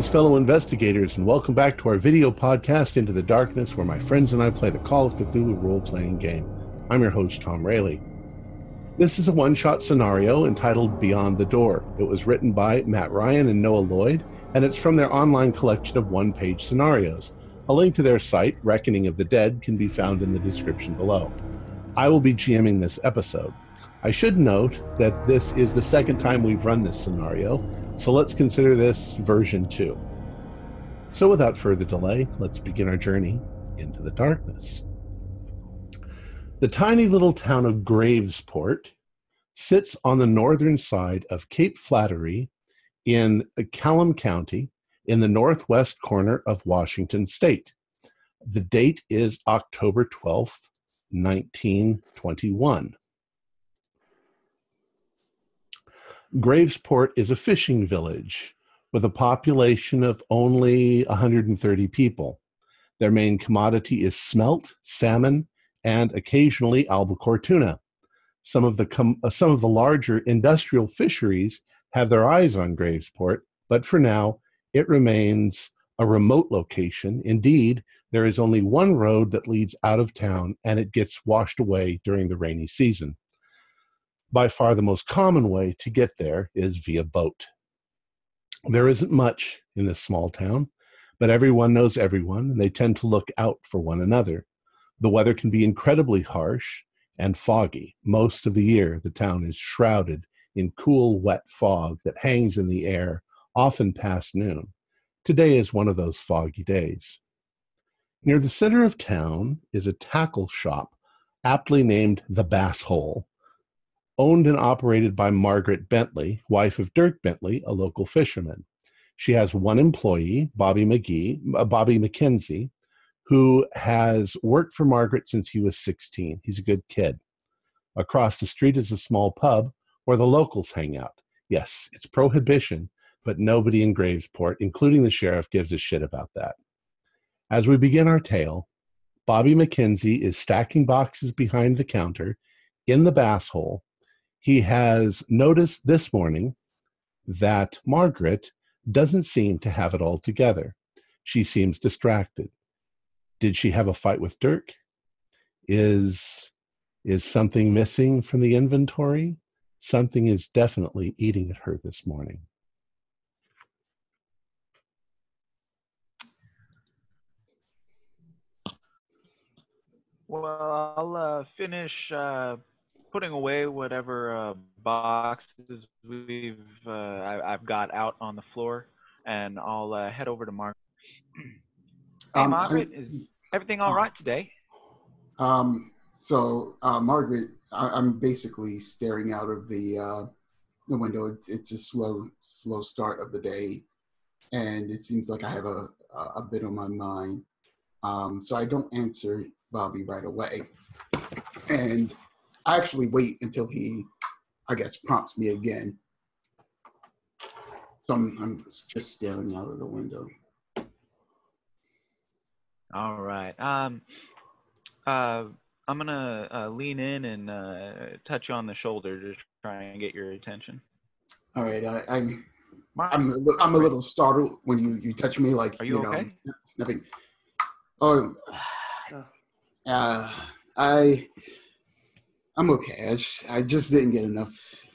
Greetings, fellow investigators, and welcome back to our video podcast, Into the Darkness, where my friends and I play the Call of Cthulhu role playing game. I'm your host, Thom Raley. This is a one shot scenario entitled Beyond the Door. It was written by Matt Ryan and Noah Lloyd, and it's from their online collection of one page scenarios. A link to their site, Reckoning of the Dead, can be found in the description below. I will be GMing this episode. I should note that this is the second time we've run this scenario, so let's consider this version 2. So without further delay, let's begin our journey into the darkness. The tiny little town of Gravesport sits on the northern side of Cape Flattery in Clallam County in the northwest corner of Washington state. The date is October 12th, 1921. Gravesport is a fishing village with a population of only 130 people. Their main commodity is smelt, salmon, and occasionally albacore tuna. Some of the com- uh, some of the larger industrial fisheries have their eyes on Gravesport, but for now it remains a remote location. Indeed, there is only one road that leads out of town and it gets washed away during the rainy season by far the most common way to get there is via boat. There isn't much in this small town, but everyone knows everyone and they tend to look out for one another. The weather can be incredibly harsh and foggy. Most of the year, the town is shrouded in cool, wet fog that hangs in the air, often past noon. Today is one of those foggy days. Near the center of town is a tackle shop, aptly named the Bass Hole, owned and operated by Margaret Bentley, wife of Dirk Bentley, a local fisherman. She has one employee, Bobby McGee, uh, Bobby McKenzie, who has worked for Margaret since he was 16. He's a good kid. Across the street is a small pub where the locals hang out. Yes, it's prohibition, but nobody in Gravesport, including the sheriff, gives a shit about that. As we begin our tale, Bobby McKenzie is stacking boxes behind the counter in the bass hole he has noticed this morning that Margaret doesn't seem to have it all together. She seems distracted. Did she have a fight with Dirk? Is is something missing from the inventory? Something is definitely eating at her this morning. Well, I'll uh, finish uh, putting away whatever uh, boxes we've uh, I, have got out on the floor, and I'll uh, head over to Margaret. hey, um, Margaret, is everything all right today? Um, so, uh, Margaret, I, am basically staring out of the uh, the window. It's it's a slow slow start of the day, and it seems like I have a a bit on my mind. Um, so I don't answer Bobby right away, and I actually wait until he, I guess, prompts me again. So I'm, I'm just staring out of the window. All right. Um, uh, I'm gonna uh, lean in and uh, touch you on the shoulder to try and get your attention. All right. I, I I'm a, I'm a little startled when you you touch me like Are you, you okay? know sniffing. Oh, uh, I I'm okay. I just, I just didn't get enough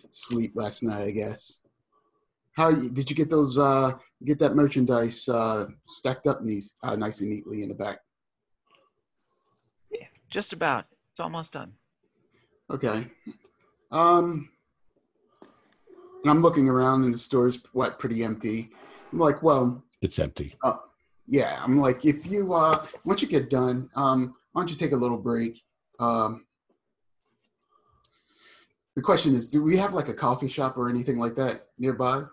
sleep last night. I guess. How did you get those? Uh, get that merchandise uh, stacked up nice, uh, nice and neatly in the back? Yeah, just about. It's almost done. Okay. Um, and I'm looking around, and the store's what pretty empty. I'm like, well, it's empty. Uh, yeah, I'm like, if you uh, once you get done, um, why don't you take a little break? Um, the question is, do we have like a coffee shop or anything like that nearby,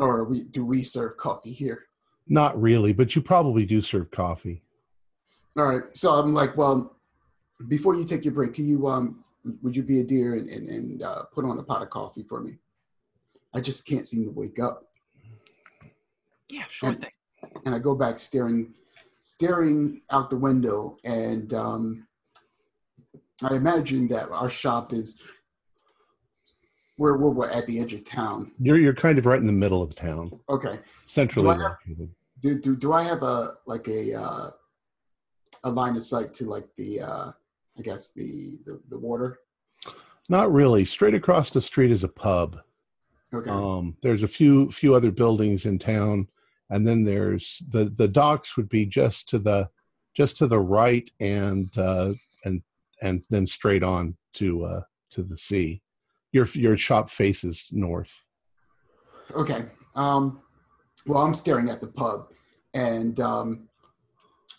or we do we serve coffee here? Not really, but you probably do serve coffee. All right, so I'm like, well, before you take your break, can you um, would you be a dear and and, and uh, put on a pot of coffee for me? I just can't seem to wake up. Yeah, sure and, thing. And I go back staring, staring out the window, and um, I imagine that our shop is we're, we're we're at the edge of town. You're you're kind of right in the middle of town, Okay. centrally Do I have- located. Do do do I have a like a uh, a line of sight to like the uh, I guess the, the the water? Not really. Straight across the street is a pub. Okay. Um, there's a few few other buildings in town, and then there's the the docks would be just to the just to the right and uh, and and then straight on to uh, to the sea. Your your shop faces north. Okay. Um, well, I'm staring at the pub, and um,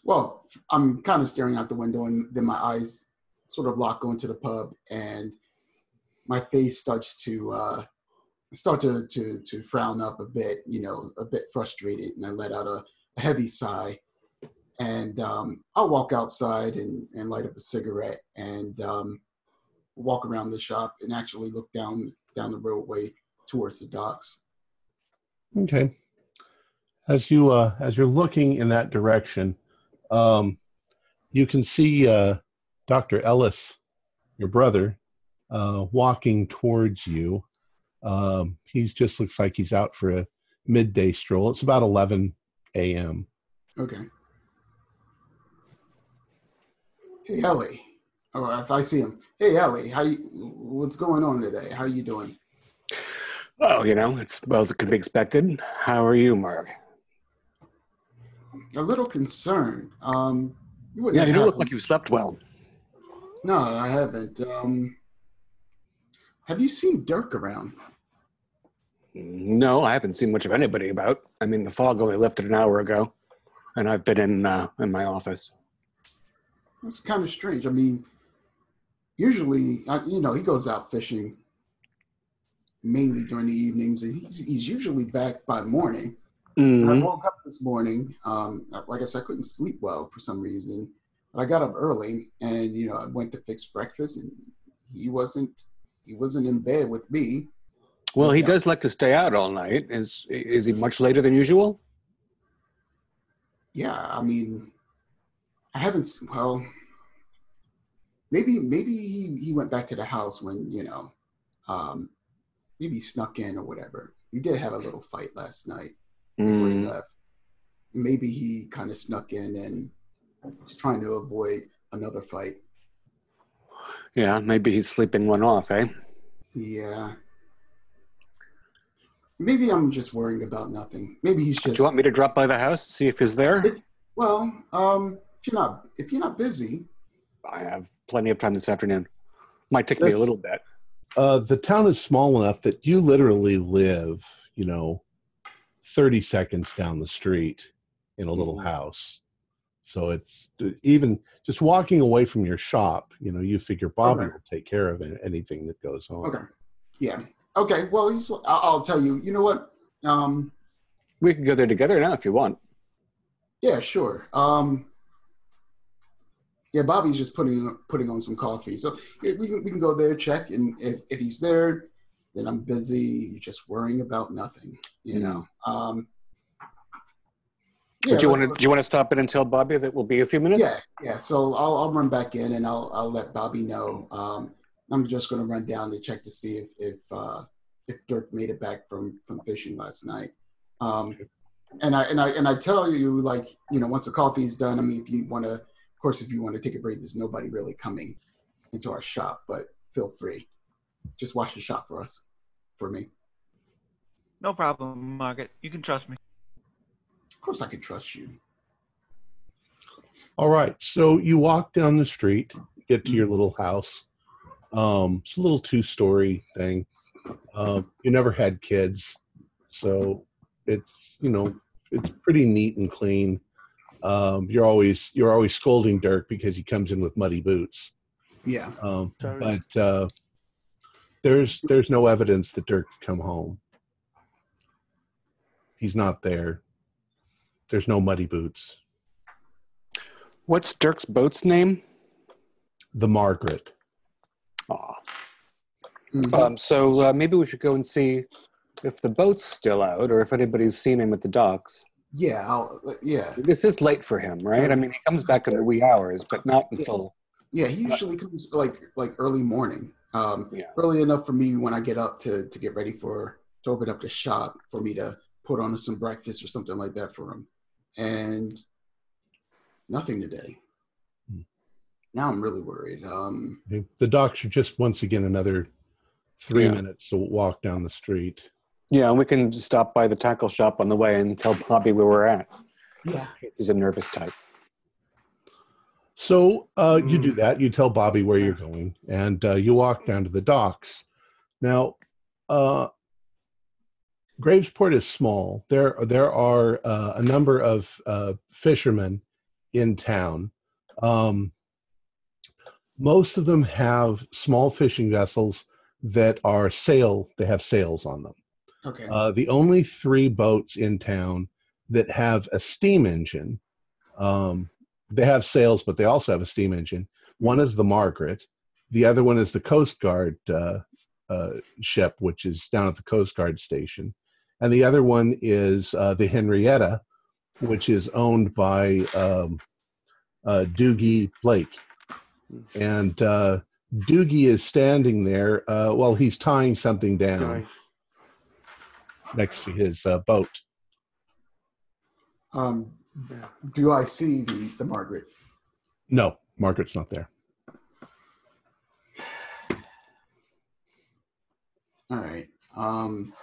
well, I'm kind of staring out the window, and then my eyes sort of lock onto the pub, and my face starts to uh, start to, to to frown up a bit, you know, a bit frustrated, and I let out a, a heavy sigh, and um, I'll walk outside and, and light up a cigarette, and um, walk around the shop, and actually look down down the roadway towards the docks. Okay. As you uh, as you're looking in that direction, um, you can see uh, Dr. Ellis, your brother, uh, walking towards you. Um, he's just looks like he's out for a midday stroll. It's about 11 a.m. Okay. Hey Ellie. Oh, if I see him. Hey Ellie, how you, what's going on today? How are you doing? Oh, you know, it's well as it could be expected. How are you, Mark? A little concerned. Um, you wouldn't Yeah, you don't look like you slept well. No, I haven't. Um, have you seen Dirk around? No, I haven't seen much of anybody about. I mean, the fog only lifted an hour ago, and I've been in uh, in my office. That's kind of strange. I mean, usually, you know, he goes out fishing mainly during the evenings, and he's, he's usually back by morning. I Mhm. woke up this morning. Um, like I said, I couldn't sleep well for some reason. But I got up early, and you know, I went to fix breakfast, and he wasn't. He wasn't in bed with me. Well, he does like to stay out all night. Is is he much later than usual? Yeah, I mean, I haven't. Well, maybe maybe he, he went back to the house when you know, um, maybe he snuck in or whatever. We did have a little fight last night before he Mm, left. Maybe he kind of snuck in and is trying to avoid another fight. yeah, maybe he's sleeping one off, eh? Yeah. Maybe I'm just worrying about nothing. Maybe he's just Do you want me to drop by the house see if he's there? well. Um, if you're not if you're not busy, I have plenty of time this afternoon. Might take me a little bit. Uh, the town is small enough that you literally live, you know, 30 seconds down the street in a little Mhm. house. So it's even just walking away from your shop, you know, you figure Bobby Okay. will take care of anything that goes on. Okay. Yeah. Okay. Well, he's, I'll, I'll tell you. You know what? Um, We can go there together now if you want. yeah, sure. Um, yeah, Bobby's just putting putting on some coffee, so yeah, we can we can go there check, and if if he's there, then I'm busy, just worrying about nothing. You know. Um, But do you want to do you want to stop in and tell Bobby that we'll be a few minutes? Yeah, yeah. So I'll I'll run back in and I'll I'll let Bobby know. Um, I'm just going to run down to check to see if if uh, if Dirk made it back from from fishing last night. Um, and I and I and I tell you like you know once the coffee is done. I mean, if you want to, of course, if you want to take a break, there's nobody really coming into our shop, but feel free. Just watch the shop for us, for me. No problem, Margaret. You can trust me. Of course, I can trust you. All right. So you walk down the street, get to your little house. Um, it's a little two story thing. Um, you never had kids. So it's, you know, it's pretty neat and clean. Um, you're always you're always scolding Dirk because he comes in with muddy boots. Yeah. Um, but uh, there's there's no evidence that Dirk's come home. He's not there. There's no muddy boots. What's Dirk's boat's name? The Margaret. Aw. Mhm. Um, so uh, maybe we should go and see if the boat's still out or if anybody's seen him at the docks. Yeah. I'll, yeah. This is late for him, right? I mean, he comes back in the wee hours, but not until. Yeah, he usually comes like like early morning. Um, Yeah. Early enough for me when I get up to to get ready for to open up the shop for me to put on some breakfast or something like that for him, and nothing today. Hmm. Now I'm really worried. Um, The docks are just once again another three Yeah. minutes to walk down the street. Yeah, and we can stop by the tackle shop on the way and tell Bobby where we're at. yeah, He's a nervous type. So uh, you do Mm. that. You tell Bobby where you're going, and uh, you walk down to the docks. Now, uh, Gravesport is small. There, there are uh, a number of uh, fishermen in town. Um, most of them have small fishing vessels that are sail. They have sails on them. Okay, Uh, the only three boats in town that have a steam engine, um, they have sails, but they also have a steam engine. One is the Margaret, the other one is the Coast Guard uh, uh, ship, which is down at the Coast Guard station, and the other one is uh, the Henrietta, which is owned by um, uh, Doogie Blake, and uh, Doogie is standing there. Uh, well, he's tying something down next to his uh, boat. um, do I see the the Margaret? No, Margaret's not there. All right. Um,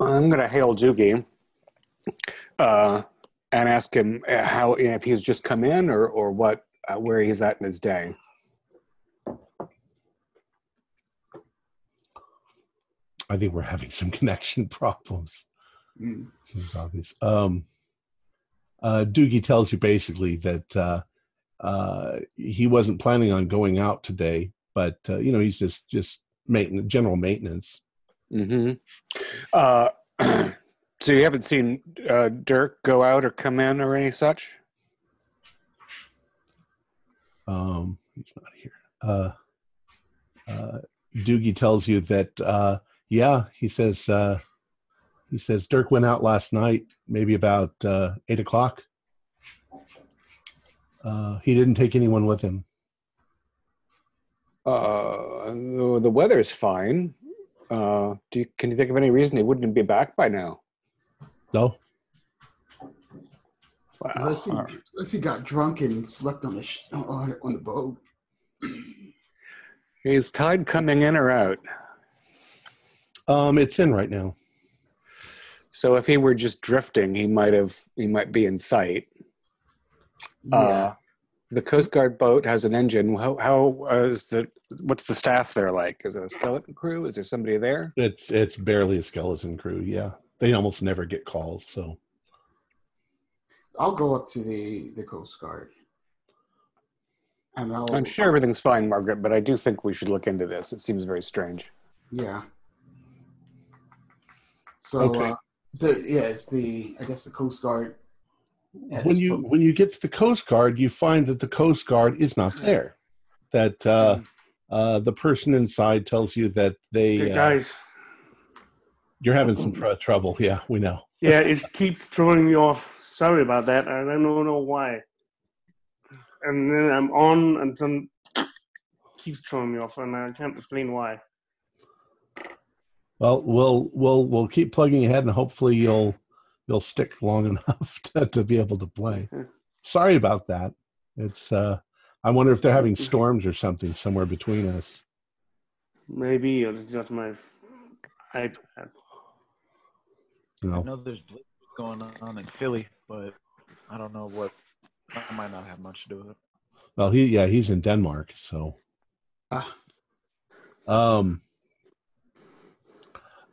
I'm going to hail Doogie uh, and ask him uh, how if he's just come in or or what uh, where he's at in his day. I think we're having some connection problems. mm, Seems obvious. Um, uh, Doogie tells you basically that uh, uh, he wasn't planning on going out today, but uh, you know he's just just maintenance, general maintenance. hmm Uh, so you haven't seen uh, Dirk go out or come in or any such? Um, he's not here. Uh, uh, Doogie tells you that uh, yeah, he says uh, he says Dirk went out last night, maybe about uh, eight o'clock. Uh, he didn't take anyone with him. Uh, the, the is fine. Uh, do you, can you think of any reason he wouldn't be back by now? No, Wow. unless he unless he got drunk and slept on the sh- on, on the boat. Is tide coming in or out? Um, it's in right now. So if he were just drifting, he might have he might be in sight. Yeah. Uh, the Coast Guard boat has an engine. How how uh, is the what's the staff there like? Is it a skeleton crew? Is there somebody there? It's it's barely a skeleton crew. Yeah, they almost never get calls. So I'll go up to the the Coast Guard, and I'll. I'm sure everything's fine, Margaret, but I do think we should look into this. It seems very strange. Yeah. So, Okay. uh, so yeah, it's the I guess the Coast Guard. when you boat. when you get to the Coast Guard, you find that the Coast Guard is not there. That uh, uh, the person inside tells you that they Hey, uh, guys, you're having some tr- trouble. Yeah, we know. yeah, it keeps throwing me off. Sorry about that. I don't know why. And then I'm on, and some keeps throwing me off, and I can't explain why. Well, we'll we'll we'll keep plugging ahead, and hopefully you'll you'll stick long enough to, to be able to play. Sorry about that. It's uh, I wonder if they're having storms or something somewhere between us. Maybe it's just my iPad. You I know, know there's going on in Philly, but I don't know what. I might not have much to do with it. well, he yeah, he's in Denmark, so Ah, Um,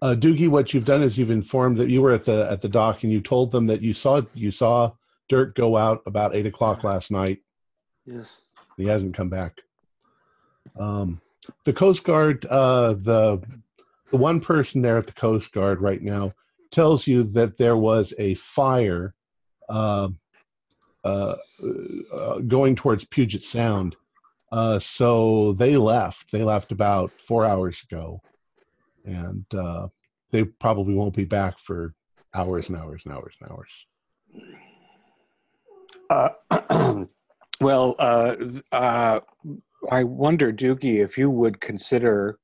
uh, Doogie, what you've done is you've informed that you were at the at the dock and you told them that you saw you saw Dirk go out about eight o'clock last night. Yes. He hasn't come back. Um, the Coast Guard, uh, the the one person there at the Coast Guard right now tells you that there was a fire uh, uh, uh, going towards Puget Sound. Uh, so they left. They left about four hours ago, and uh, they probably won't be back for hours and hours and hours and hours. Uh, well, uh, uh, I wonder, Doogie, if you would consider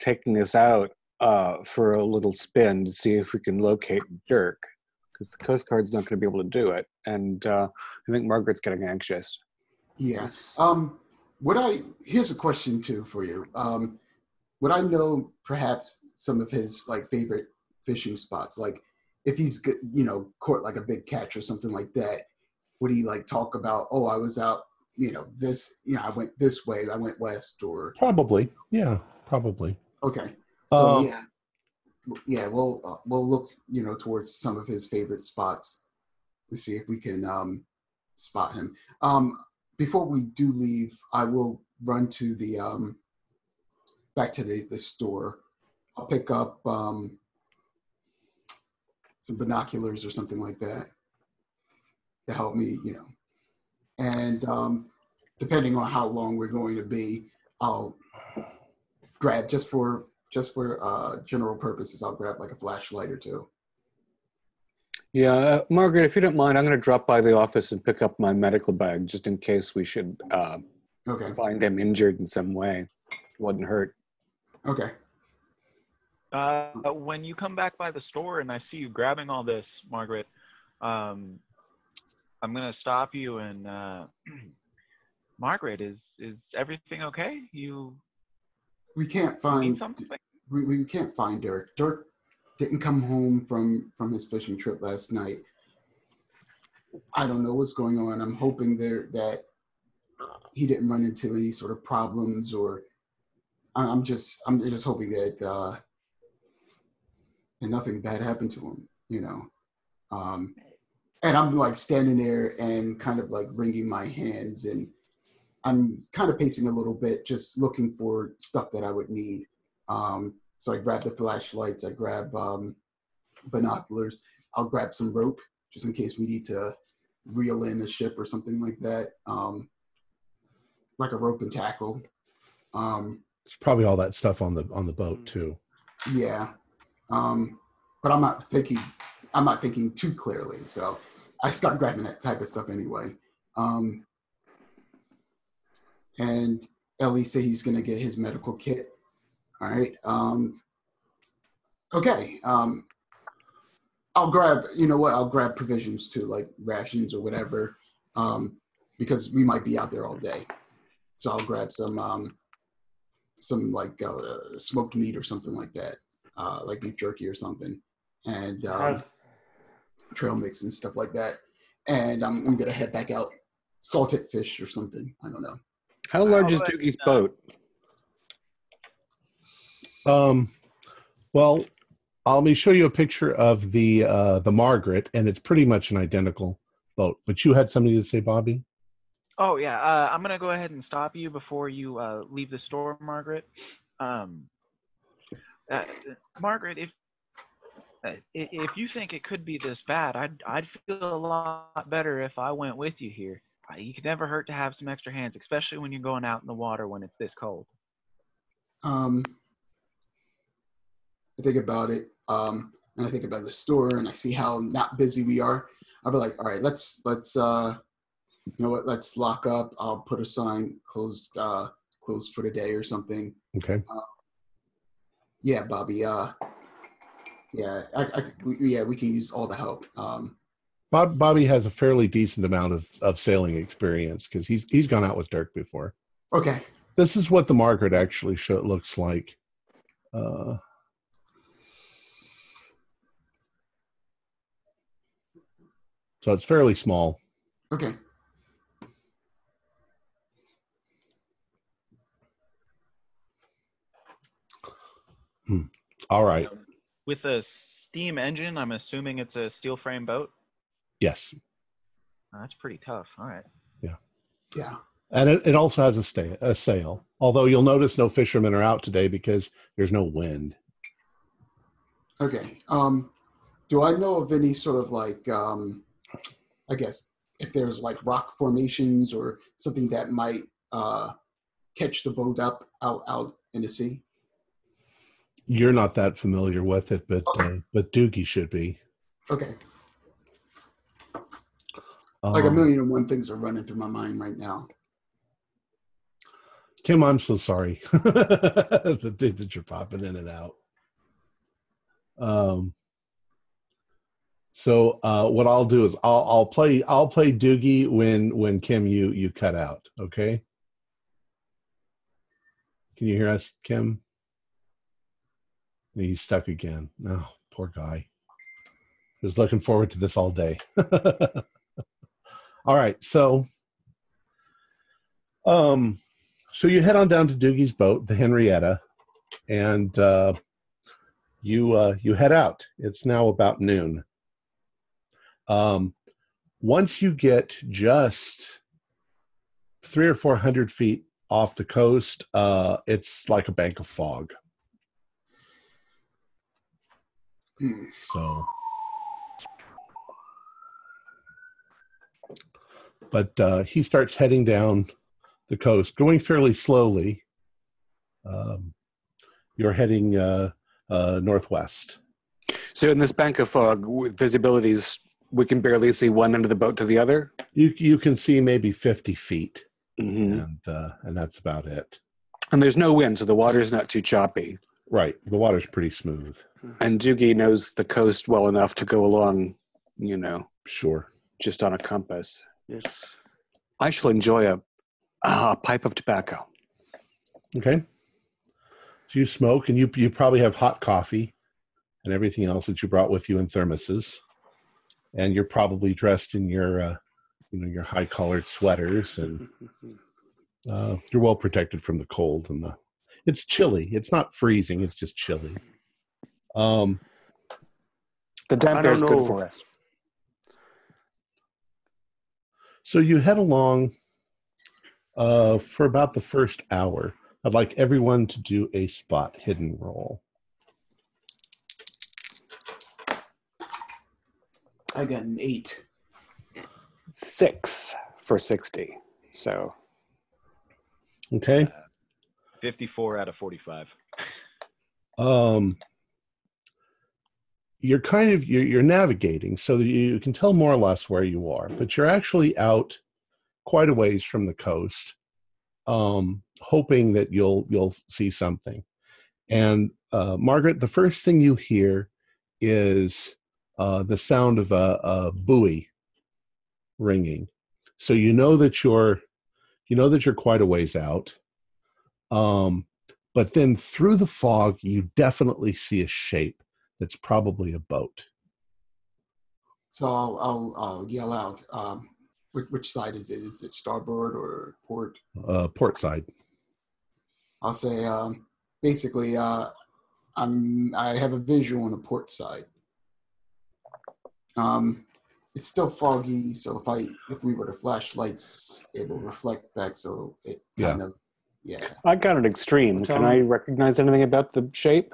taking us out uh, for a little spin to see if we can locate Dirk, because the Coast Guard's not going to be able to do it, and uh, I think Margaret's getting anxious. Yeah. Um, would I? Here's a question too for you. Um, would I know perhaps some of his like favorite fishing spots? Like, if he's you know caught like a big catch or something like that, would he like talk about? Oh, I was out. You know this. You know, I went this way. I went west. Or Probably. Yeah, probably. okay. So Um, yeah, yeah. We'll uh, we'll look you know towards some of his favorite spots to see if we can um, spot him. Um, before we do leave, I will run to the um, back to the, the store. I'll pick up um, some binoculars or something like that to help me, you know. And um, depending on how long we're going to be, I'll grab just for just for uh, general purposes. I'll grab like a flashlight or two. Yeah, uh, Margaret, if you don't mind, I'm going to drop by the office and pick up my medical bag just in case we should uh, Okay. find them injured in some way. Wouldn't hurt. Okay. Uh, when you come back by the store and I see you grabbing all this, Margaret, um, I'm gonna stop you and uh, Margaret, is is everything okay? You We can't find something? we, we can't find Derek. Dirk didn't come home from from his fishing trip last night. I don't know what's going on. I'm hoping there that he didn't run into any sort of problems, or I'm just I'm just hoping that uh, and nothing bad happened to him. You know, um, and I'm like standing there and kind of like wringing my hands and I'm kind of pacing a little bit, just looking for stuff that I would need. Um, so I grab the flashlights, I grab um, binoculars, I'll grab some rope just in case we need to reel in a ship or something like that, um, like a rope and tackle. Um, There's probably all that stuff on the on the boat too. yeah, um, but I'm not thinking. I'm not thinking too clearly, so I start grabbing that type of stuff anyway. Um, and Ellie said he's going to get his medical kit. All right. Um, okay. Um, I'll grab. You know what? I'll grab provisions too, like rations or whatever, um, because we might be out there all day. So I'll grab some um, some like uh, smoked meat or something like that, uh, like beef jerky or something, and um, trail mix and stuff like that. And I'm, I'm gonna head back out, salted fish or something. I don't know. How large is but, Doogie's boat? Um, well, I'll let me show you a picture of the uh, the Margaret, and it's pretty much an identical boat. But you had something to say, Bobby? Oh yeah, uh, I'm gonna go ahead and stop you before you uh, leave the store, Margaret. Um, uh, Margaret, if uh, if you think it could be this bad, I'd I'd feel a lot better if I went with you here. Uh, You could never hurt to have some extra hands, especially when you're going out in the water when it's this cold. Um, I think about it, um, and I think about the store, and I see how not busy we are. I'll be like, all right, let's let's uh, you know what? Let's lock up. I'll put a sign closed uh, closed for the day or something. Okay. Yeah, Bobby. Uh, yeah, I, I we, yeah, we can use all the help. Um, Bob, Bobby has a fairly decent amount of, of sailing experience because he's he's gone out with Dirk before. okay, This is what the Margaret actually show, looks like. Uh, so it's fairly small. okay, All right. Um, With a steam engine, I'm assuming it's a steel frame boat. Yes. Oh, that's pretty tough. All right. Yeah. Yeah. And it, it also has a, stay, a sail. Although you'll notice no fishermen are out today because there's no wind. Okay. Um, do I know of any sort of like, um, I guess, if there's like rock formations or something that might uh, catch the boat up out out in the sea? You're not that familiar with it, but uh, but Doogie should be. Okay. Like a Um, million and one things are running through my mind right now. Kim, I'm so sorry the thing that you're popping in and out. Um. So uh, what I'll do is I'll I'll play I'll play Doogie when when Kim you you cut out. Okay. Can you hear us, Kim? He's stuck again. No, poor guy. He was looking forward to this all day. all right, so um so you head on down to Doogie's boat, the Henrietta, and uh you uh you head out. It's now about noon. Um once you get just three or four hundred feet off the coast, uh it's like a bank of fog. Hmm. So, but uh, he starts heading down the coast, going fairly slowly. Um, you're heading uh, uh, northwest. So in this bank of fog, with visibilities, we can barely see one end of the boat to the other. You you can see maybe fifty feet, Mm-hmm. and uh, and that's about it. And there's no wind, so the water's not too choppy. Right, the water's pretty smooth. And Doogie knows the coast well enough to go along, you know, Sure. just on a compass. Yes. I shall enjoy a, a pipe of tobacco. Okay. So you smoke, and you you probably have hot coffee and everything else that you brought with you in thermoses, and you're probably dressed in your uh, you know your high collared sweaters, and uh, you're well protected from the cold and the. It's chilly. It's not freezing. It's just chilly. Um, The damp air is good for us. so you head along uh, for about the first hour. I'd like everyone to do a spot hidden roll. I got an eight. Six for 60. So Okay. 54 out of 45. um you're kind of you're, you're navigating so that you can tell more or less where you are but you're actually out quite a ways from the coast um hoping that you'll you'll see something. And uh margaret the first thing you hear is uh the sound of a, a buoy ringing. So you know that you're you know that you're quite a ways out um but then through the fog you definitely see a shape that's probably a boat So I'll I'll, I'll yell out. Um, which, which side is it? Is it starboard or port? uh port side I'll say um, basically uh, I'm I have a visual on the port side. Um, it's still foggy, so if I if we were to flash lights, it will reflect back. So it kind of yeah. I got an extreme. Can I recognize anything about the shape?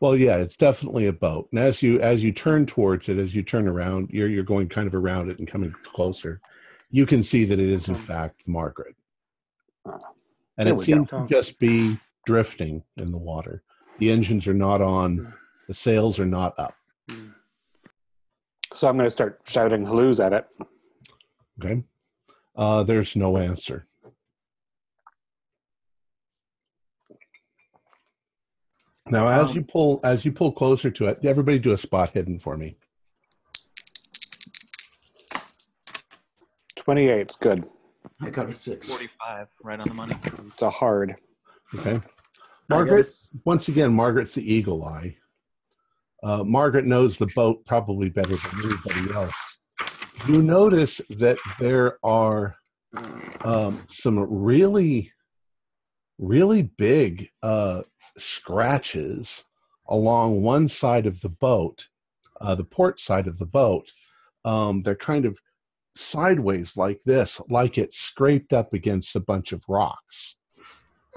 well yeah it's definitely a boat. And as you as you turn towards it as you turn around you're you're going kind of around it and coming closer. You can see that it is in Um, fact margaret. Ah, and it seems to just be drifting in the water. The engines are not on. The sails are not up. So I'm going to start shouting halloos at it. okay. Uh there's no answer now as Um, you pull as you pull closer to it everybody do a spot hidden for me 28's good. I got a six. 45, right on the money. It's a hard. okay I margaret once again margaret's the eagle eye uh, margaret knows the boat probably better than anybody else you notice that there are um, some really really big uh, scratches along one side of the boat uh, the port side of the boat um, they're kind of sideways like this like it's scraped up against a bunch of rocks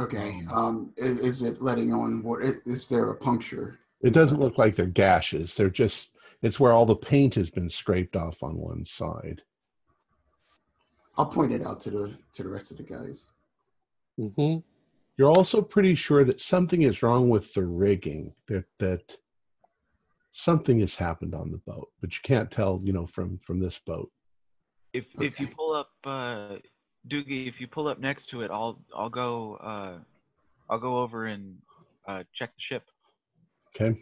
Okay. Um, is, is it letting on? What is, is there a puncture? It doesn't look like they're gashes. They're just it's where all the paint has been scraped off on one side. I'll point it out to the to the rest of the guys. hmm You're also pretty sure that something is wrong with the rigging. That that something has happened on the boat, but you can't tell, you know, from from this boat. If if you pull up uh, Doogie, if you pull up next to it, I'll I'll go uh, I'll go over and uh, check the ship. Okay.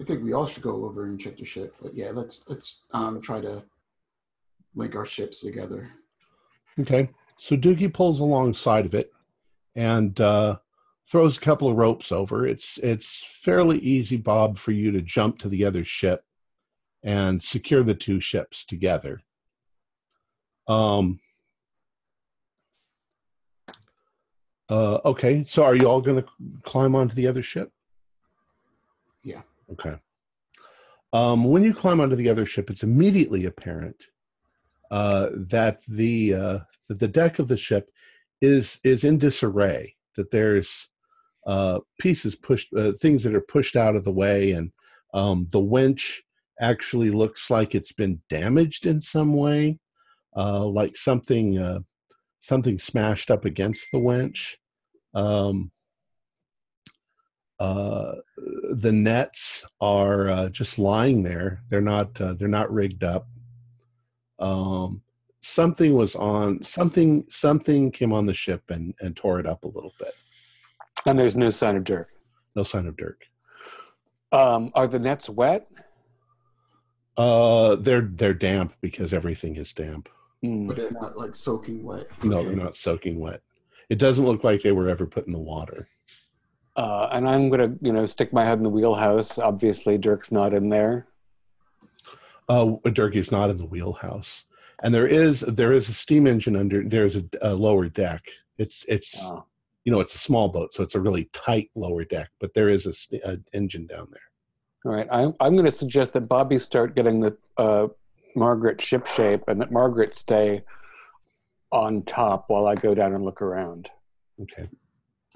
I think we all should go over and check the ship. But yeah, let's let's um, try to link our ships together. Okay. So Doogie pulls alongside of it and uh, throws a couple of ropes over. It's it's fairly easy, Bob, for you to jump to the other ship and secure the two ships together. Um. Uh, okay, so are you all going to climb onto the other ship? Yeah. Okay. Um, when you climb onto the other ship, it's immediately apparent uh, that the uh, that the deck of the ship is is in disarray. That there's uh, pieces pushed, uh, things that are pushed out of the way, and um, the winch actually looks like it's been damaged in some way, uh, like something uh, something smashed up against the winch. Um, uh, the nets are uh, just lying there. They're not. Uh, they're not rigged up. Um, something was on. Something. Something came on the ship and and tore it up a little bit. And there's no sign of Dirk. No sign of Dirk. Um, are the nets wet? Uh, they're they're damp because everything is damp. Hmm. But they're not like soaking wet. No, Okay. they're not soaking wet. It doesn't look like they were ever put in the water. Uh, and I'm gonna, you know, stick my head in the wheelhouse. Obviously, Dirk's not in there. Uh, Dirk is not in the wheelhouse, and there is there is a steam engine under. There's a, a lower deck. It's it's Oh. you know it's a small boat, so it's a really tight lower deck. But there is a, a engine down there. All right, I'm I'm going to suggest that Bobby start getting the uh, Margaret ship shape, and that Margaret stay on top while I go down and look around. Okay,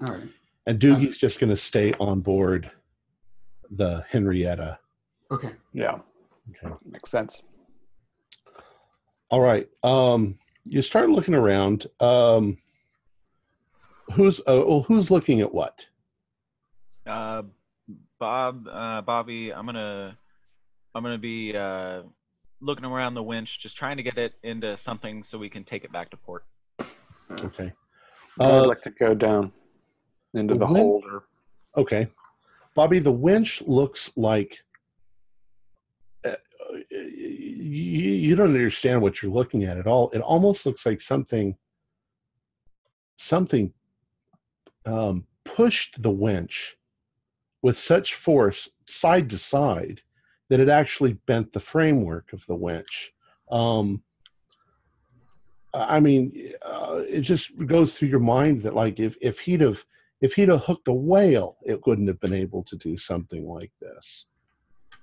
All right. and Doogie's just going to stay on board the Henrietta. Okay. Yeah, Okay. makes sense. All right. Um, you start looking around. Um, who's uh, well, who's looking at what? Uh, Bob, uh, Bobby, I'm gonna, I'm gonna be uh, looking around the winch, just trying to get it into something so we can take it back to port. Okay. I'd Uh, like to go down into the when- holder. Okay. Bobby, the winch looks like you, you don't understand what you're looking at at all. It almost looks like something something um, pushed the winch with such force side to side that it actually bent the framework of the winch. Um, I mean, uh, it just goes through your mind that like if if he'd have if he'd have hooked a whale, it wouldn't have been able to do something like this.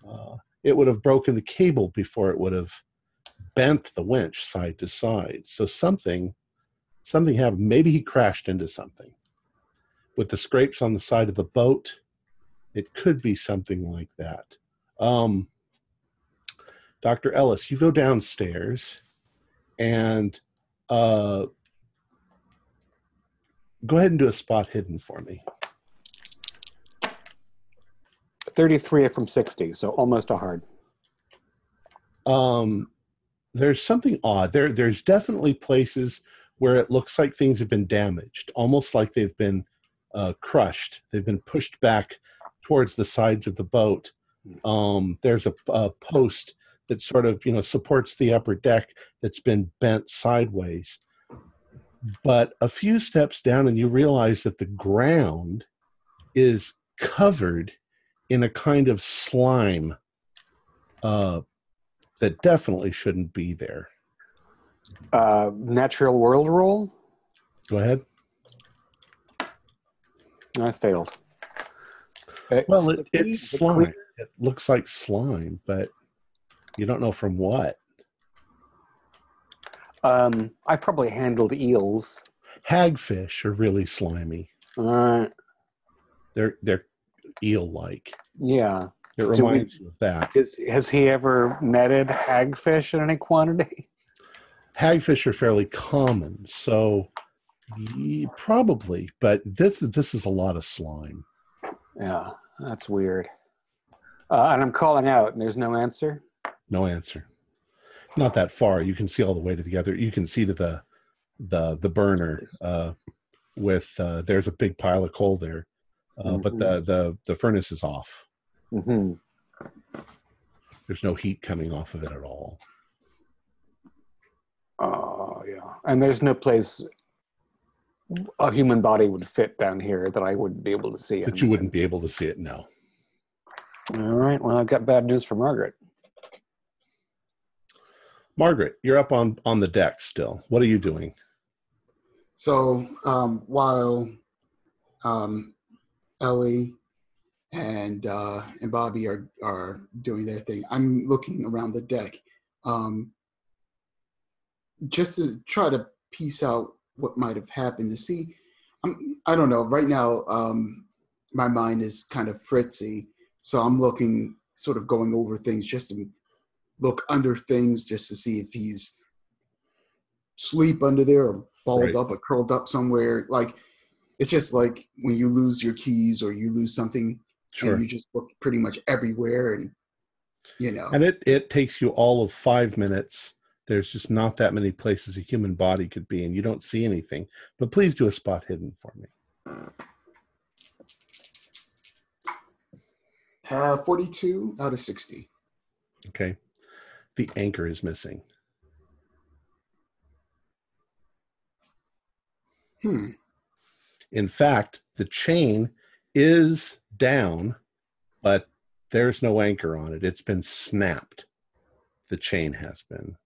Uh, it would have broken the cable before it would have bent the winch side to side. So something, something happened. Maybe he crashed into something. With the scrapes on the side of the boat, it could be something like that. Um, Dr. Ellis, you go downstairs and uh, go ahead and do a spot hidden for me. 33 from 60, so almost a hard. um, there's something odd. There, there's definitely places where it looks like things have been damaged, almost like they've been uh, crushed. They've been pushed back towards the sides of the boat. Um, there's a, a post that sort of, you know, supports the upper deck that's been bent sideways. But a few steps down, and you realize that the ground is covered in a kind of slime uh, that definitely shouldn't be there. Uh, natural world roll? Go ahead. I failed. It's Well, it, it's slime. It looks like slime, but you don't know from what. Um, I've probably handled eels. Hagfish are really slimy. Uh, They're they're eel-like. Yeah. It Do we- reminds you of that. Is, has he ever netted hagfish in any quantity? Hagfish are fairly common, so probably. But this this is a lot of slime. Yeah, that's weird. Uh, and I'm calling out, and there's no answer. No answer. Not that far. You can see all the way to the other. You can see to the the the burner uh, with uh, there's a big pile of coal there, uh, but the the the furnace is off. hmm There's no heat coming off of it at all. Oh, yeah. And there's no place a human body would fit down here that I wouldn't be able to see. That in. you wouldn't be able to see it now. All right. Well, I've got bad news for Margaret. Margaret, you're up on on the deck still. What are you doing? So um, while um, Ellie and uh, and Bobby are are doing their thing, I'm looking around the deck, um, just to try to piece out what might have happened. To see, I'm, I don't know. Right now, um, my mind is kind of fritzy, so I'm looking, sort of going over things, just to look under things, just to see if he's sleep under there or balled Right. up or curled up somewhere. Like it's just like when you lose your keys or you lose something Sure. and you just look pretty much everywhere and you know And it it takes you all of five minutes. There's just not that many places a human body could be, and you don't see anything. But please do a spot hidden for me. uh, 42 out of 60 Okay. The anchor is missing. hmm In fact, the chain is down, but there's no anchor on it. It's been snapped. The chain has been,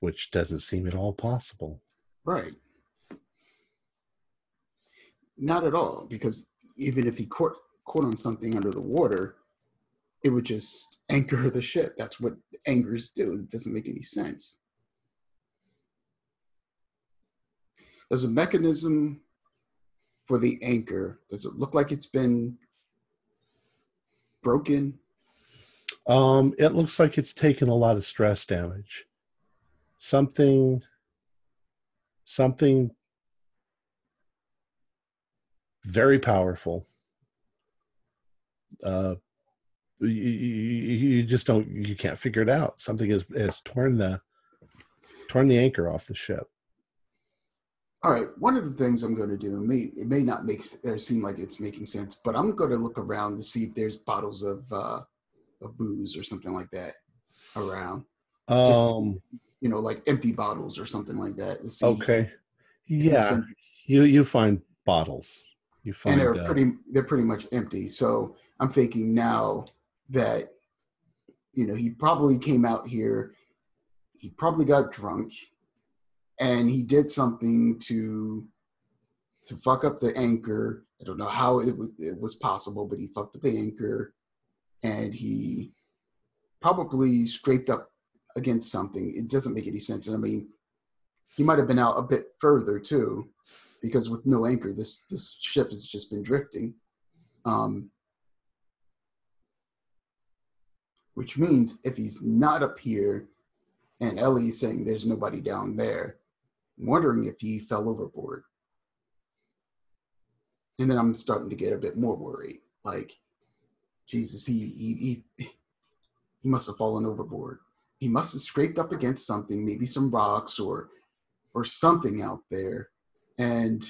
which doesn't seem at all possible. right not at all because even if he caught caught on something under the water it would just anchor the ship that's what anchors do it doesn't make any sense does a mechanism for the anchor does it look like it's been broken Um, it looks like it's taken a lot of stress damage. Something, something very powerful. Uh, you, you, just don't, you can't figure it out. Something has, has torn the, torn the anchor off the ship. All right. One of the things I'm going to do, it may, it may not make or seem like it's making sense, but I'm going to look around to see if there's bottles of uh, of booze or something like that around. Just- Um, You know, like empty bottles or something like that. okay. Yeah. been- You, you find bottles. You find, and they're uh, pretty they're pretty much empty. So I'm thinking now that you know he probably came out here, he probably got drunk, and he did something to to fuck up the anchor. I don't know how it was it was possible, but he fucked up the anchor, and he probably scraped up against something. It doesn't make any sense. And I mean, he might have been out a bit further too, because with no anchor, this this ship has just been drifting. Um, which means if he's not up here, and Ellie's saying there's nobody down there, wondering if he fell overboard. And then I'm starting to get a bit more worried. Like, Jesus, he he he, he must have fallen overboard. He must have scraped up against something, maybe some rocks or or something out there, and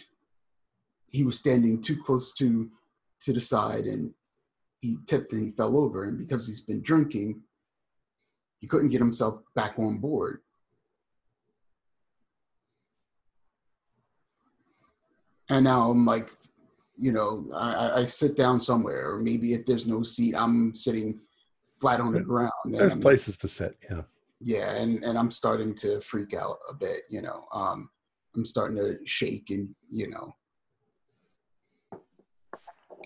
he was standing too close to to the side, and he tipped and he fell over. And because he's been drinking, he couldn't get himself back on board. And now I'm like, you know, I, I- I sit down somewhere, or maybe if there's no seat, I'm sitting flat on the ground. and there's I'm- places to sit. Yeah. yeah and and i'm starting to freak out a bit you know um i'm starting to shake and you know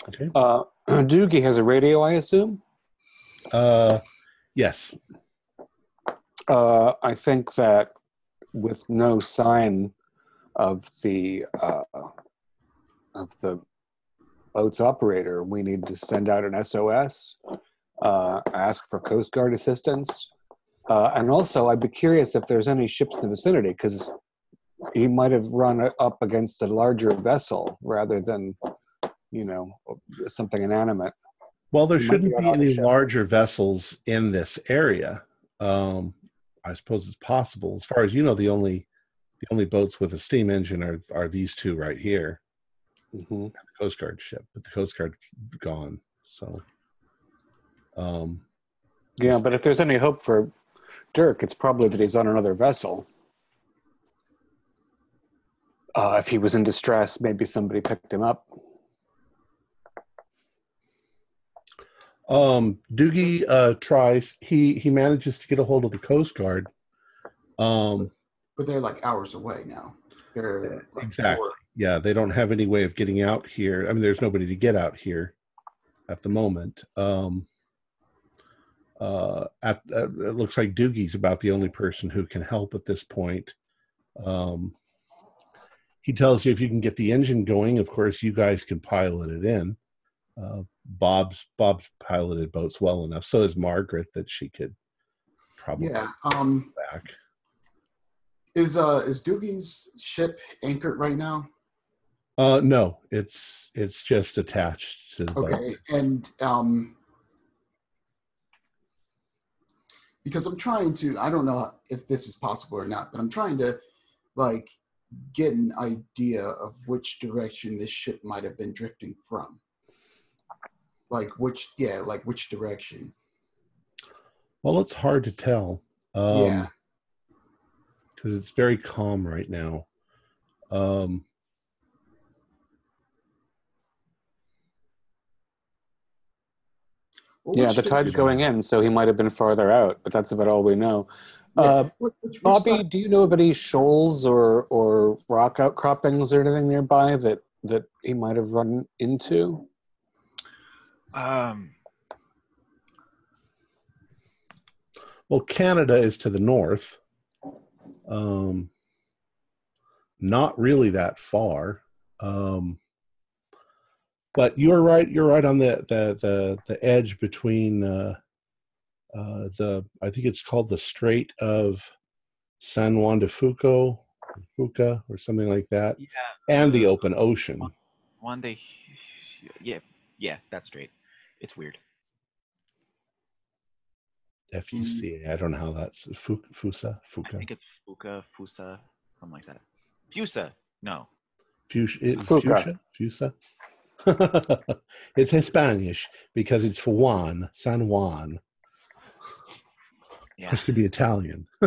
Okay. Uh, Doogie has a radio, I assume. Uh, yes. Uh, I think that with no sign of the uh, of the boat's operator, we need to send out an SOS, uh, ask for Coast Guard assistance, uh, and also I'd be curious if there's any ships in the vicinity because he might have run up against a larger vessel rather than, you know, something inanimate. Well, there Might shouldn't be be any ship. larger vessels in this area. Um, I suppose it's possible. As far as you know, the only The only boats with a steam engine are are these two right here, hmm the Coast Guard ship, but the Coast Guard gone. So, um, Yeah, but if there's any hope for Dirk, it's probably that he's on another vessel. Uh, if he was in distress, maybe somebody picked him up. um, Doogie uh, tries. He he manages to get a hold of the Coast Guard. Um, But they're like hours away now. They're like Exactly. four- yeah, they don't have any way of getting out here. I mean, there's nobody to get out here at the moment. Um, uh, at, uh, it looks like Doogie's about the only person who can help at this point. Um, he tells you if you can get the engine going, of course, you guys can pilot it in. Uh, Bob's Bob's piloted boats well enough. So is Margaret that she could probably Yeah. Um. back. Is uh is Doogie's ship anchored right now? Uh, no, it's it's just attached to the boat. Okay, and um, because I'm trying to, I don't know if this is possible or not, but I'm trying to like get an idea of which direction this ship might have been drifting from. Like which, yeah, like which direction. Well, it's hard to tell. Um, yeah, because it's very calm right now. Um, Well, yeah, the tide's going in, so he might have been farther out, but that's about all we know. Yeah, Uh, which- which- which Bobby, side- do you know of any shoals or or rock outcroppings or anything nearby that that he might have run into? Um, well, Canada is to the north. Um, not really that far. Um, but you're right. You're right on the the the, the edge between uh, uh, the. I think it's called the Strait of San Juan de Fuco, Fuca, or something like that, yeah, and the open ocean. one day. Yeah, yeah, that's straight. It's weird. F U C A. I don't know how that's Fu- Fusa, I think it's Fuka, Fusa, something like that. Fusa, no. Fuchsia, it- Fuca. Fuchsia, Fusa. it's in Spanish because it's for Juan, San Juan. Yeah. This could be Italian.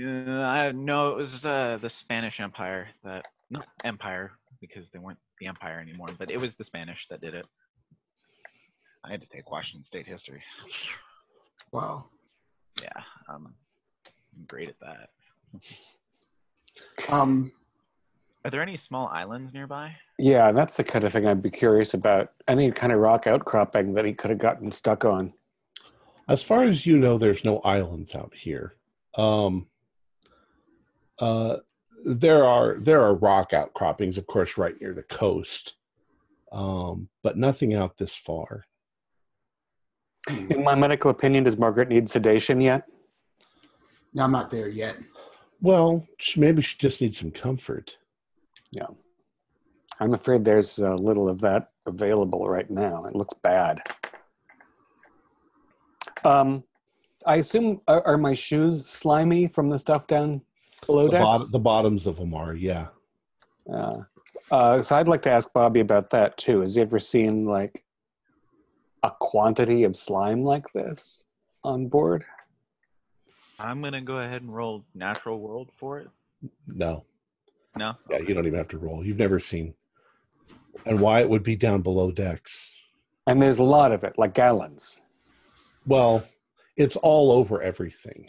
Uh, I no, it was uh, the Spanish Empire that not Empire because they weren't the Empire anymore, but it was the Spanish that did it. I had to take Washington State history. Wow. Yeah, um, I'm great at that. Um, Are there any small islands nearby? Yeah, that's the kind of thing I'd be curious about. Any kind of rock outcropping that he could have gotten stuck on. as far as you know, there's no islands out here. Um, uh, there are there are rock outcroppings, of course, right near the coast, um, but nothing out this far. In my medical opinion, does Margaret need sedation yet? no, I'm not there yet. Well, she, maybe she just needs some comfort. I'm afraid there's uh, little of that available right now. It looks bad. Um, I assume are, are my shoes slimy from the stuff down below The, decks? bot- the bottoms of them are, yeah. Uh, uh, so I'd like to ask Bobby about that too. Has he ever seen like a quantity of slime like this on board? I'm gonna go ahead and roll natural world for it. No, No. yeah, you don't even have to roll. You've never seen, and why it would be down below decks. And there's a lot of it, like gallons. Well, it's all over everything.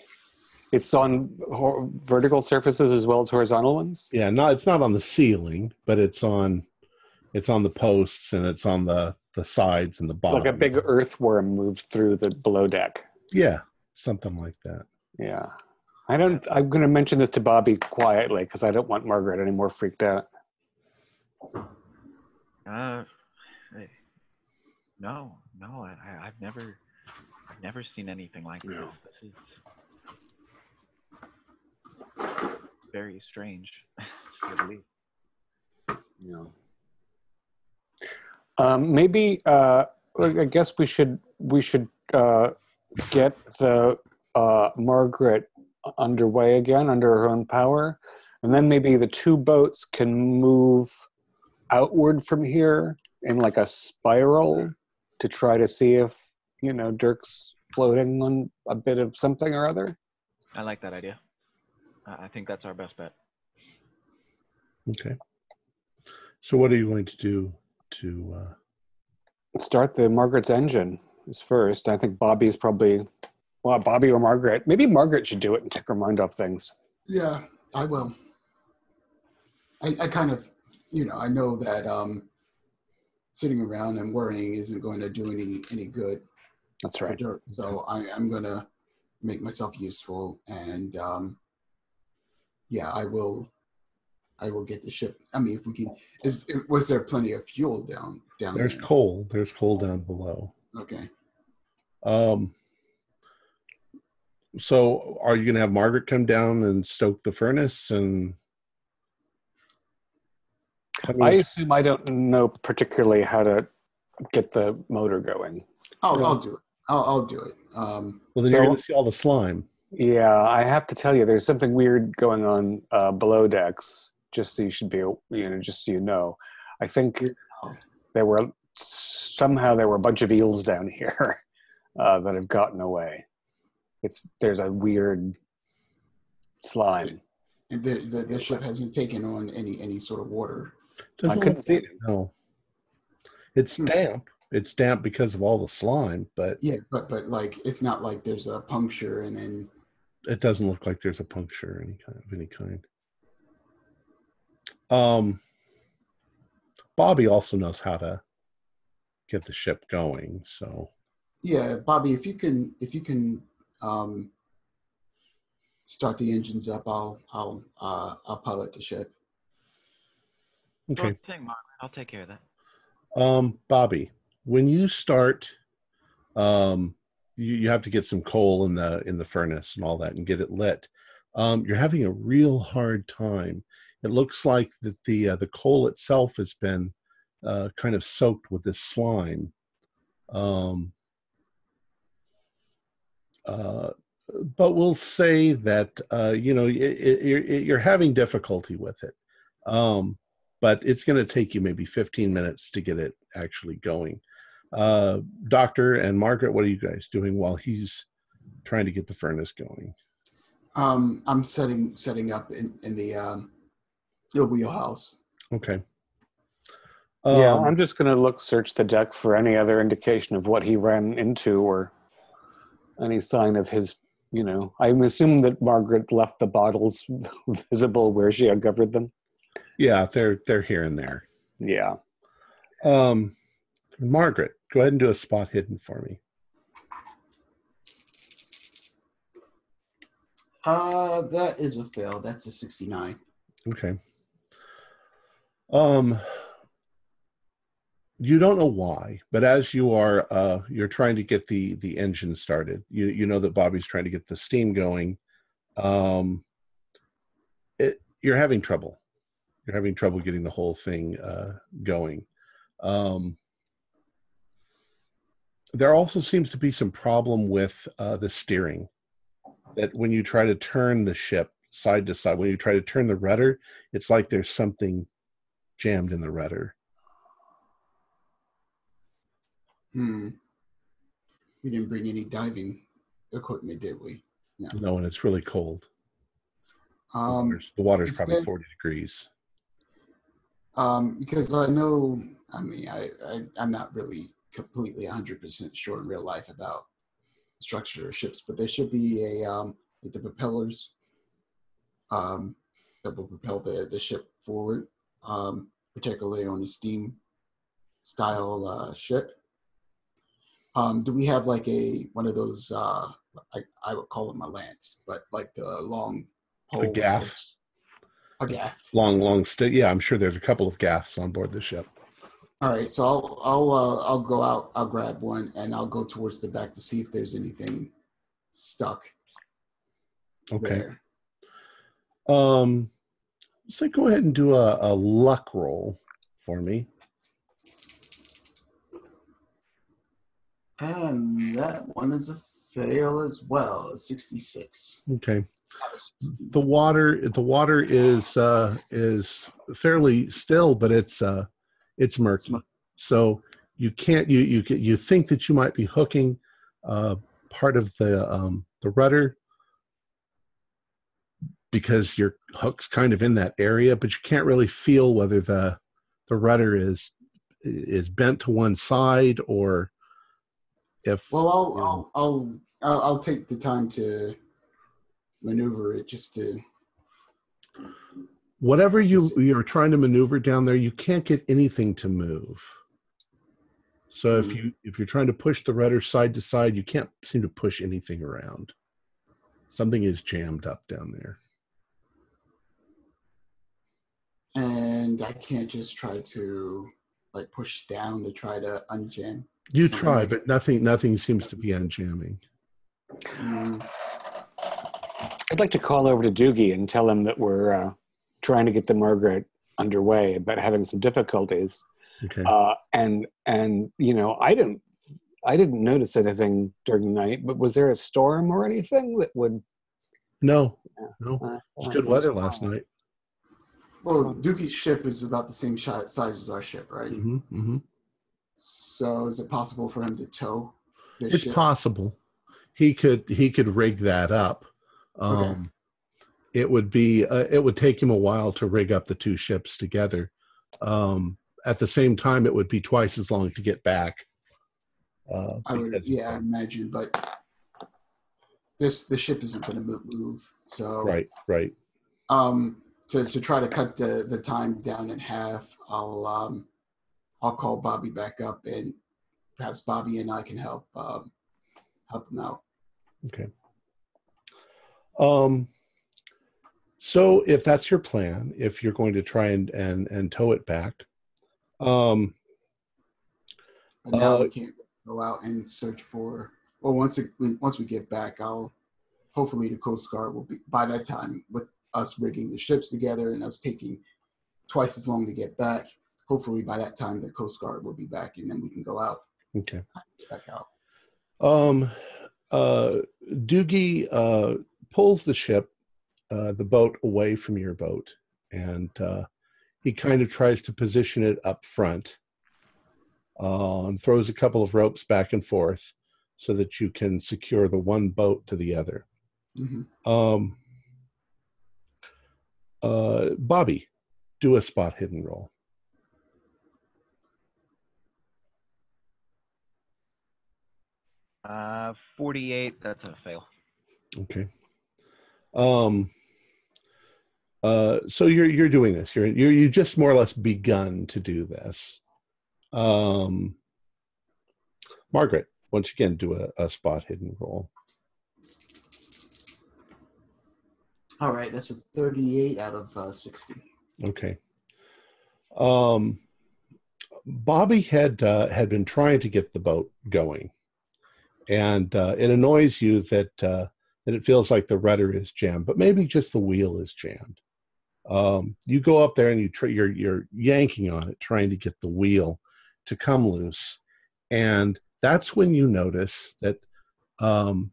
It's on hor- vertical surfaces as well as horizontal ones. Yeah, not it's not on the ceiling, but it's on it's on the posts and it's on the the sides and the bottom. Like a big earthworm moves through the below deck. Yeah, something like that. Yeah. I don't. I'm going to mention this to Bobby quietly because I don't want Margaret any more freaked out. Uh, eh, no, no. I, I, I've never, I've never seen anything like No. this. This is very strange. to say the. Yeah. Um, maybe uh, I guess we should we should uh, get the uh, Margaret underway again under her own power, and then maybe the two boats can move outward from here in like a spiral to try to see if you know Dirk's floating on a bit of something or other. I like that idea. I I think that's our best bet. Okay. So what are you going to do to? Uh, Start the Margaret's engine is first. I think Bobby's probably well, Bobby or Margaret. Maybe Margaret should do it and take her mind off things. Yeah, I will. I, I kind of, you know, I know that um, sitting around and worrying isn't going to do any any good That's right. Dirk. So I, I'm going to make myself useful, and um, yeah, I will. I will get the ship. I mean, if we can, is was there plenty of fuel down down there's there? coal. There's coal down below. Okay. Um. So, are you going to have Margaret come down and stoke the furnace and? How I many- assume I don't know particularly how to get the motor going. I'll Yeah. I'll do it. I'll I'll do it. Um, well, then you're so- going to see all the slime. Yeah, I have to tell you, there's something weird going on uh, below decks. Just so you should be, you know, just so you know. I think there were somehow there were a bunch of eels down here uh, that have gotten away. It's there's a weird slime. and the, the the ship hasn't taken on any any sort of water. Doesn't I couldn't look see it. No. It's Hmm. damp. It's damp because of all the slime, but Yeah, but but like it's not like there's a puncture and then it doesn't look like there's a puncture any kind of any kind. Um, Bobby also knows how to get the ship going, so yeah, Bobby, if you can if you can um, start the engines up, I'll I'll uh, I'll pilot the ship. okay. Thing, Margaret. I'll take care of that. Um, Bobby, when you start, um, you, you have to get some coal in the in the furnace and all that, and get it lit. Um, you're having a real hard time. It looks like that the uh, the coal itself has been uh, kind of soaked with this slime. Um, uh, but we'll say that uh, you know it, it, you're, you're having difficulty with it. Um, but it's going to take you maybe 15 minutes to get it actually going. Uh, Doctor and Margaret, what are you guys doing while he's trying to get the furnace going? Um, I'm setting setting up in in the um, the wheelhouse. Okay. yeah, Um, I'm just gonna look search the deck for any other indication of what he ran into or any sign of his. You know, I'm assuming that Margaret left the bottles visible where she uncovered them. yeah, they're they're here and there. Yeah. Um, Margaret, go ahead and do a spot hidden for me. Uh, that is a fail. That's a 69. Okay. Um you don't know why, but as you are uh you're trying to get the the engine started. You you know that Bobby's trying to get the steam going. Um it you're having trouble. You're having trouble getting the whole thing uh going. Um there also seems to be some problem with uh the steering that when you try to turn the ship side to side, when you try to turn the rudder, it's like there's something jammed in the rudder. Hmm. We didn't bring any diving equipment, did we? No, and it's really cold. The Um, water's, the water's probably there- 40 degrees. um, because I know, I mean, I, I I'm not really completely 100% sure in real life about structure of ships, but there should be a um, like the propellers um, that will propel the, the ship forward, um, particularly on a steam style uh, ship. Um, do we have like a one of those? Uh, I, I would call them a lance, but like the long pole. with gaff? A gaff. Long, long stay. Yeah, I'm sure there's a couple of gaffs on board the ship. All right, so I'll I'll uh, I'll go out. I'll grab one and I'll go towards the back to see if there's anything stuck Okay. there. Um, so go ahead and do a, a luck roll for me. And that one is a fail as well, 66. Okay. That was 16. the water the water is uh, is fairly still, but it's uh, it's murky. murky. So you can't you you you think that you might be hooking uh, part of the um, the rudder because your hook's kind of in that area, but you can't really feel whether the the rudder is is bent to one side or if Well, I'll, Yeah. I'll, I'll, I'll, I'll take the time to maneuver it just to. whatever you Just- you're trying to maneuver down there you can't get anything to move so if Hmm. you if you're trying to push the rudder side to side you can't seem to push anything around something is jammed up down there And I can't just try to like push down to try to unjam. You try but nothing nothing seems to be unjamming Mm, I'd like to call over to Doogie and tell him that we're uh, trying to get the Margaret underway, but having some difficulties. okay Uh, and and you know, I didn't I didn't notice anything during the night. But was there a storm or anything that would? no no Uh, it was good weather last night well, Doogie's ship is about the same size as our ship, right? hmm hmm So is it possible for him to tow this it's ship? possible he could he could rig that up um Okay. it would be uh, it would take him a while to rig up the two ships together um at the same time it would be twice as long to get back uh I would, yeah, I imagine, but this the ship isn't going to move. So right right um, to to try to cut the the time down in half, I'll um, I'll call Bobby back up, and perhaps Bobby and I can help um, help him out. okay um so if that's your plan if you're going to try and and and tow it back um But now Uh, we can't go out and search for. Well, once it, once we get back, I'll hopefully the Coast Guard will be by that time with us rigging the ships together and us taking twice as long to get back. Hopefully by that time the Coast Guard will be back, and then we can go out okay back out. Um, uh, Doogie uh, pulls the ship, uh, the boat away from your boat, and uh, he kind of tries to position it up front uh, and throws a couple of ropes back and forth so that you can secure the one boat to the other. hmm Um, uh, Bobby, do a spot hidden roll. Uh, 48. That's a fail. Okay. Um. Uh. So you're you're doing this. You're you you just more or less begun to do this. Um. Margaret, once again, do a, a spot hidden roll. All right, that's a 38 out of uh, 60. Okay. Um. Bobby had uh, had been trying to get the boat going, and uh, it annoys you that uh, that it feels like the rudder is jammed, but maybe just the wheel is jammed. Um, you go up there and you try, you're you're yanking on it, trying to get the wheel to come loose, and that's when you notice that um,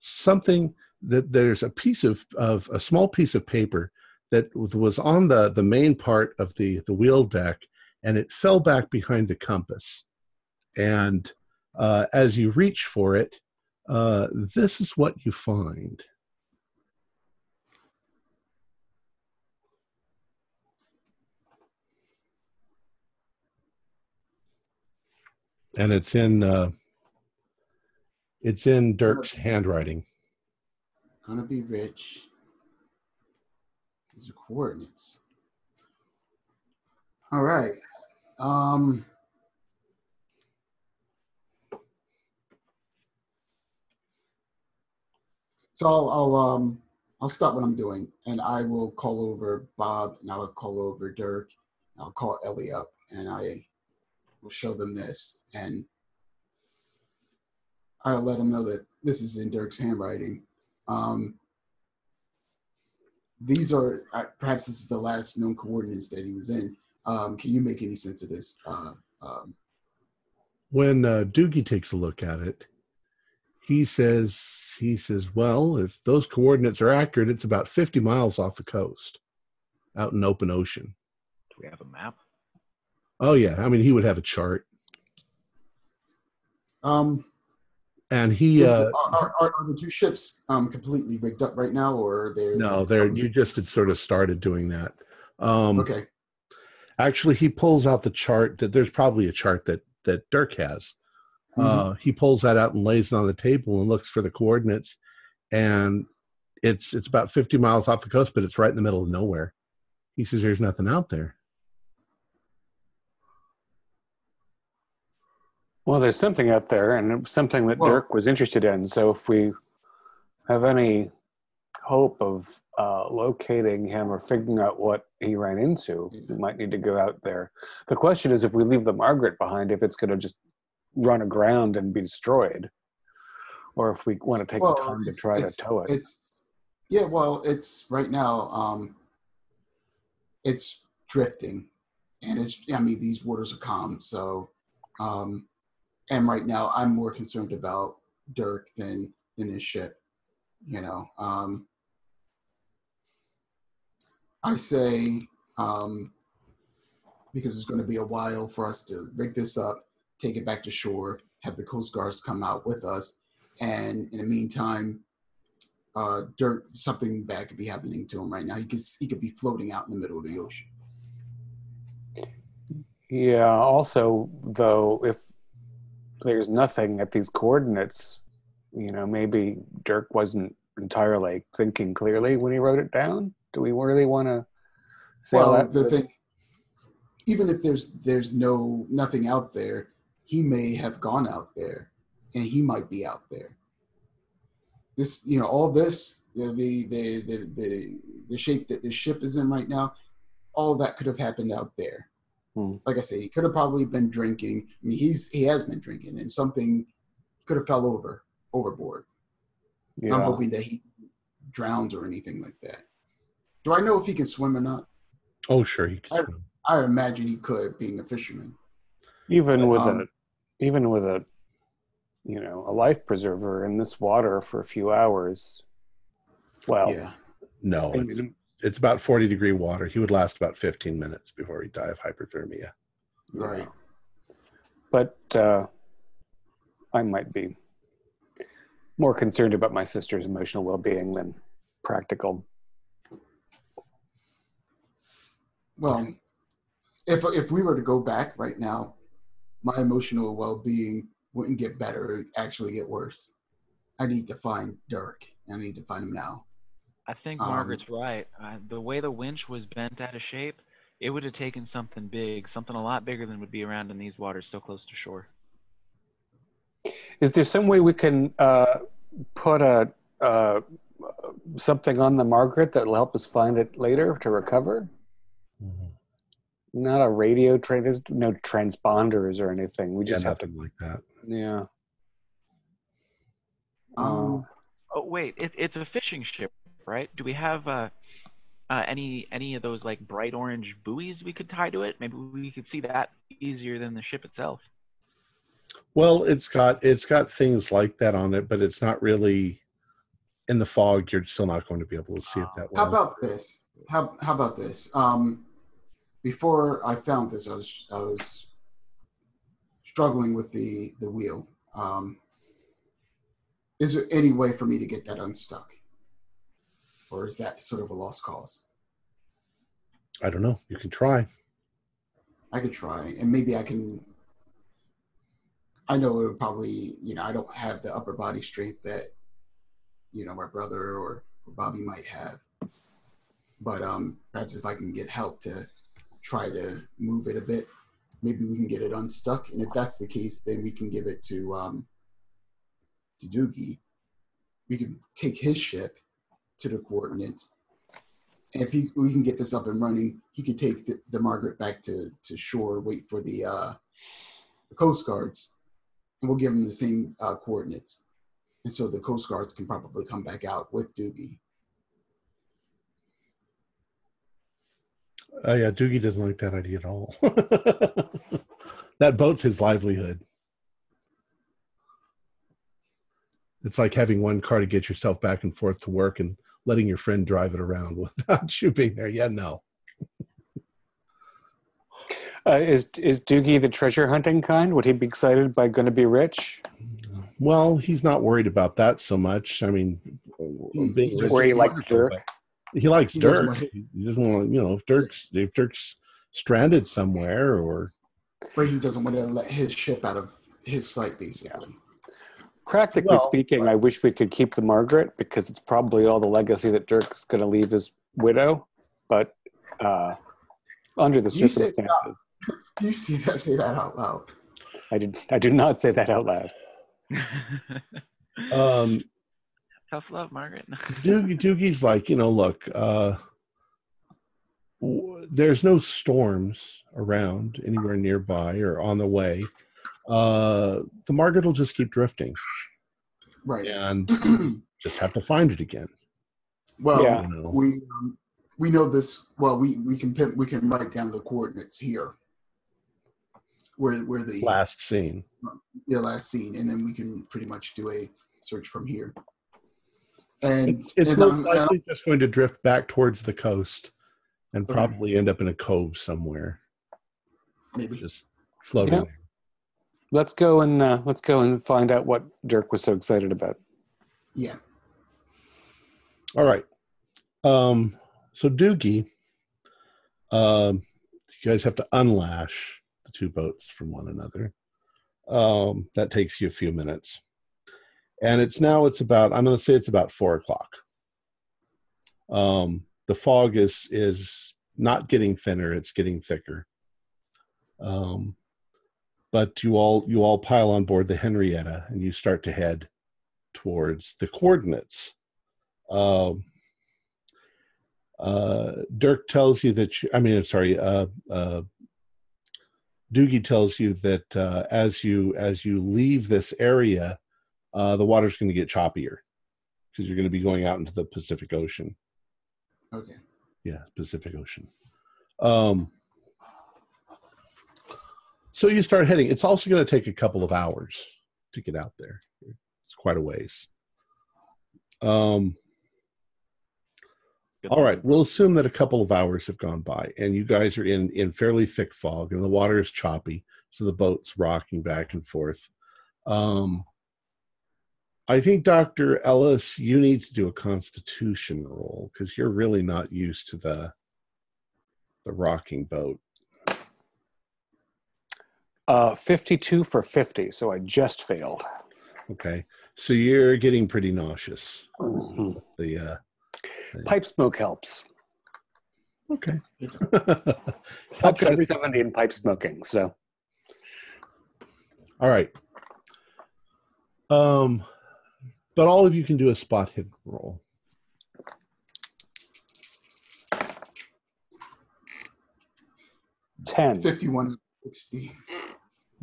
something that there's a piece of of a small piece of paper that was on the the main part of the the wheel deck and it fell back behind the compass and uh, as you reach for it uh, this is what you find and it's in uh, it's in dirk's handwriting Gonna be rich. These are coordinates. All right. Um. So I'll, I'll um I'll stop what I'm doing and I will call over Bob and I will call over Dirk. I'll call Ellie up and I will show them this and I'll let them know that this is in Dirk's handwriting. Um, these are perhaps this is the last known coordinates that he was in. Um, can you make any sense of this? Uh, um, when uh, Doogie takes a look at it, he says he says, well, if those coordinates are accurate, it's about 50 miles off the coast, out in open ocean. Do we have a map? Oh yeah, I mean he would have a chart, Um, and he is uh, the, are, are, are the two ships um, completely rigged up right now, or are they? no, there you just had sort of started doing that. Um, Okay. Actually, he pulls out the chart. That there's probably a chart that that Dirk has. Mhm. Uh, he pulls that out and lays it on the table and looks for the coordinates, and it's it's about 50 miles off the coast, but it's right in the middle of nowhere. He says there's nothing out there. Well, there's something out there, and it something that Well- Dirk was interested in. So if we have any hope of uh, locating him or figuring out what he ran into, we might need to go out there. The question is, if we leave the Margaret behind, if it's going to just run aground and be destroyed, or if we want to take the time to try to tow it. It's yeah. Well, it's right now. Um, it's drifting, and it's. I mean, these waters are calm, so. Um, and right now, I'm more concerned about Dirk than than his ship. You know. Um, I say um, because it's going to be a while for us to rig this up, take it back to shore, have the Coast Guards come out with us, and in the meantime, uh, Dirk, something bad could be happening to him right now. He could he could be floating out in the middle of the ocean. Yeah. Also, though, if there's nothing at these coordinates, you know, maybe Dirk wasn't entirely thinking clearly when he wrote it down. Do we really want to well, the thing, even if there's there's no nothing out there, he may have gone out there, and he might be out there. This, you know, all this, the the the the, the, shape that the ship is in right now, all that could have happened out there. Hmm. Like I say, he could have probably been drinking. I mean, he's he has been drinking, and something could have fell over overboard. yeah. I'm hoping that he drowns or anything like that. Do I know if he can swim or not? Oh, sure, he could I- swim. I imagine he could, being a fisherman. even with Um, a even with a you know a life preserver in this water for a few hours well yeah. No, I it's, mean, it's about 40 degree water. He would last about 15 minutes before he'd die of hyperthermia. Right. but uh i might be more concerned about my sister's emotional well-being than practical Well, if if we were to go back right now, my emotional well being wouldn't get better; it'd actually get worse. I need to find Dirk. I need to find him now. I think Um, Margaret's right. Uh, the way the winch was bent out of shape, it would have taken something big, something a lot bigger than would be around in these waters so close to shore. is there some way we can uh put a uh something on the margaret that will help us find it later to recover not a radio train there's no transponders or anything we Yeah, just have to like that. yeah Um, Oh wait, it, it's a fishing ship, right? Do we have uh, uh, any any of those like bright orange buoys we could tie to it? Maybe we could see that easier than the ship itself. Well, it's got it's got things like that on it, but it's not really in the fog. You're still not going to be able to see it that well. How about this? How how about this? Um, before I found this, I was I was struggling with the the wheel. Um, is there any way for me to get that unstuck, or is that sort of a lost cause? I don't know. You can try. I could try, and maybe I can. I know it would probably, you know, I don't have the upper body strength that, you know, my brother or, Bobby might have. But um, perhaps if I can get help to try to move it a bit, maybe we can get it unstuck. And if that's the case, then we can give it to um, to Doogie. We can take his ship to the coordinates and if he, we can get this up and running, he could take the, the Margaret back to, to shore, wait for the, uh, the Coast Guards, and we'll give them the same uh, coordinates. And so the Coast Guards can probably come back out with Doogie. Oh yeah, Doogie doesn't like that idea at all. that boat's his livelihood. It's like having one car to get yourself back and forth to work and letting your friend drive it around without you being there. Yeah, no. Uh, is is Doogie the treasure hunting kind? Would he be excited by going to be rich? Well, he's not worried about that so much. I mean, He- being he rich just- he is likes wonderful, Dirk. but He likes He doesn't Dirk. want- He doesn't want, you know, if Dirk's if Dirk's stranded somewhere or But he doesn't want to let his ship out of his sight, basically. Practically Well- speaking, I wish we could keep the Margaret because it's probably all the legacy that Dirk's going to leave his widow. But uh, under the You said- circumstances, Do you see that? Say that out loud. I did. I do not say that out loud. um Tough love, Margaret. Doogie, Doogie's like, you know, look, uh, w- there's no storms around anywhere nearby or on the way. Uh, the Margaret will just keep drifting Right. and just have to find it again. well, Yeah. We um, we know this. Well, we we can pin, we can write down the coordinates here, where where the Last seen. the last seen, and then we can pretty much do a search from here. And It's, it's and most I'm- likely just going to drift back towards the coast and Okay. probably end up in a cove somewhere, maybe just floating. Yeah. there. Let's go and uh, let's go and find out what Dirk was so excited about. yeah. All right. Um, so Doogie, um, you guys have to unlash the two boats from one another. Um, that takes you a few minutes, and it's now it's about I'm going to say it's about four o'clock. Um, the fog is is not getting thinner; it's getting thicker. Um, but you all you all pile on board the Henrietta and you start to head towards the coordinates. Um, uh, Dirk tells you that you, I mean, I'm sorry, uh, uh, Doogie tells you that uh, as you as you leave this area, uh, the water's going to get choppier because you're going to be going out into the Pacific Ocean. Okay. Yeah, Pacific Ocean. Um, so you start heading. It's also going to take a couple of hours to get out there. It's quite a ways. Um, Good all we'll assume that a couple of hours have gone by, and you guys are in in fairly thick fog, and the water is choppy, so the boat's rocking back and forth. Um, I think Doctor Ellis, you need to do a Constitution roll because you're really not used to the the rocking boat. Uh, Fifty-two for fifty, so I just failed. Okay, so you're getting pretty nauseous. The uh, Pipe smoke helps. okay. Helps every- seventy in pipe smoking. So All right. Um, but all of you can do a spot hidden roll. ten. 51 60.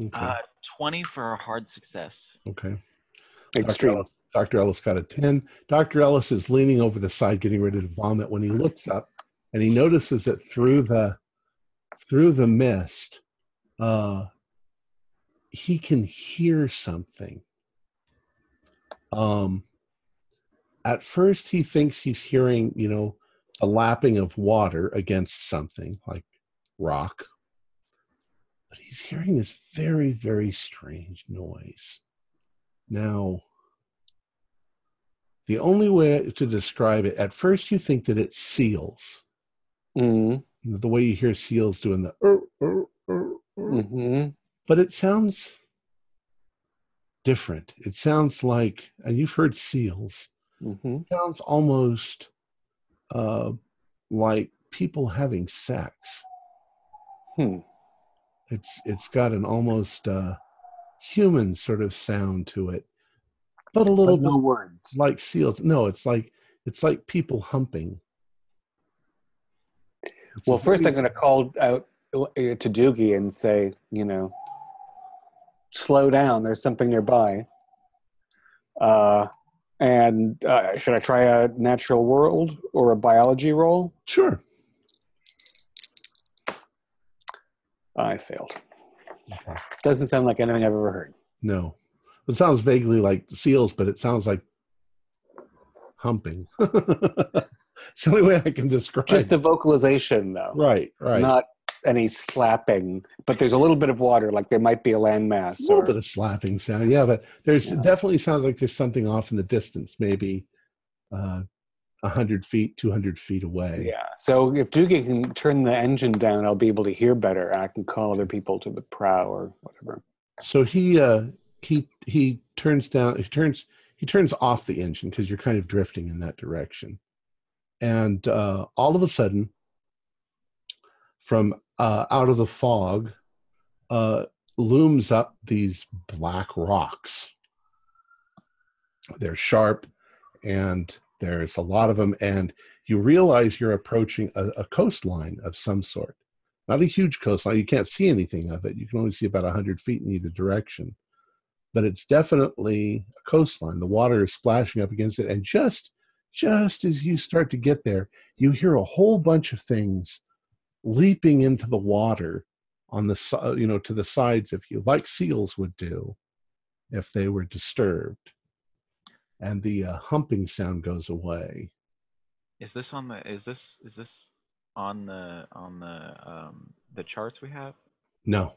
Okay. Uh, 20 for a hard success. okay. Dr. Extreme. Ellis, Dr. Ellis got a 10. Dr. Ellis is leaning over the side getting ready to vomit when he looks up and he notices that through the through the mist uh he can hear something. Um at first he thinks he's hearing, you know, a lapping of water against something like rock. But he's hearing this very, very strange noise. Now, the only way to describe it, at first you think that it's seals. Mm, The way you hear seals doing the "er, er, er, er." hmm but it sounds different. It sounds like, and you've heard seals, hmm it sounds almost uh, like people having sex. Hmm. It's it's got an almost uh, human sort of sound to it, but a little But no words. like seals. No, it's like it's like people humping. It's Well, first I'm going to call out uh, to Doogie and say, you know, slow down. There's something nearby. Uh, and uh, should I try a natural world or a biology roll? sure. I failed. Doesn't sound like anything I've ever heard. No. It sounds vaguely like seals, but it sounds like humping. it's the only way I can describe Just the vocalization, though. Right, right. Not any slapping, but there's a little bit of water, like there might be a landmass. a little or- bit of slapping sound, yeah, but there's Yeah. definitely sounds like there's something off in the distance, maybe uh, a hundred feet, two hundred feet away. Yeah. So if Doogie can turn the engine down, I'll be able to hear better, and I can call other people to the prow or whatever. So he uh, he he turns down. He turns he turns off the engine because you're kind of drifting in that direction, and uh, all of a sudden, from uh, out of the fog, uh, looms up these black rocks. They're sharp, and there's a lot of them, and you realize you're approaching a, a coastline of some sort. Not a huge coastline. You can't see anything of it. You can only see about 100 feet in either direction. But it's definitely a coastline. The water is splashing up against it. And just just as you start to get there, you hear a whole bunch of things leaping into the water on the you know to the sides of you, like seals would do if they were disturbed. And the uh, humping sound goes away. Is this on the? Is this is this on the on the um the charts we have? No,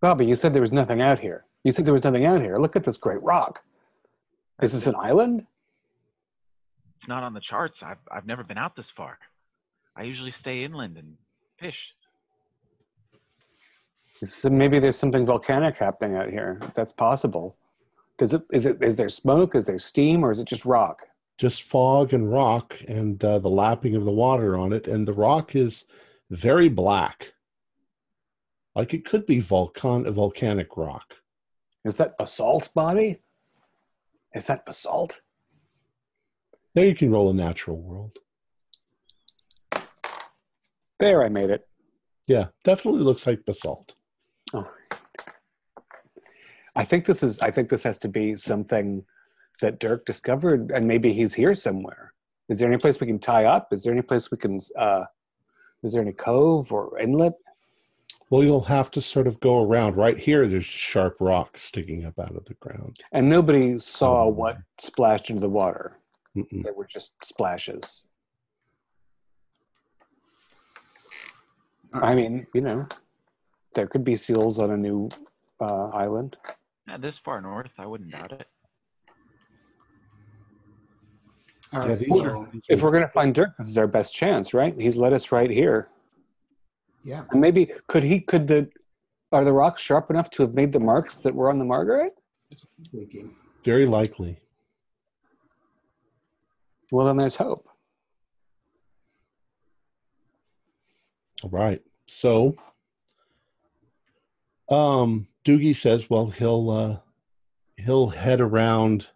Bobby, you said there was nothing out here. You said there was nothing out here. Look at this great rock. Is this an island? It's not on the charts. I've I've never been out this far. I usually stay inland and fish. So maybe there's something volcanic happening out here. That's possible. Does it? Is it? Is there smoke? Is there steam? Or is it just rock? just fog and rock and uh, the lapping of the water on it and the rock is very black like it could be volcan volcanic rock Is that basalt, Bobby? Is that basalt? there you can roll a natural world There, I made it. yeah definitely looks like basalt Oh. I think this is. I think this has to be something that Dirk discovered, and maybe he's here somewhere. Is there any place we can tie up? Is there any place we can? Uh, is there any cove or inlet? well you'll have to sort of go around right here there's sharp rocks sticking up out of the ground And nobody saw what splashed into the water. Mm-mm. They were just splashes. I mean, you know, there could be seals on a new uh, island. Yeah, this far north, I wouldn't doubt it. All Yeah, so, If we're going to find Dirk, this is our best chance, right? He's led us right here. yeah. And maybe could he? Could the? Are the rocks sharp enough to have made the marks that were on the Margaret? That's what I'm thinking. very likely Well, then there's hope. All right. So um Doogie says, well, he'll uh he'll head around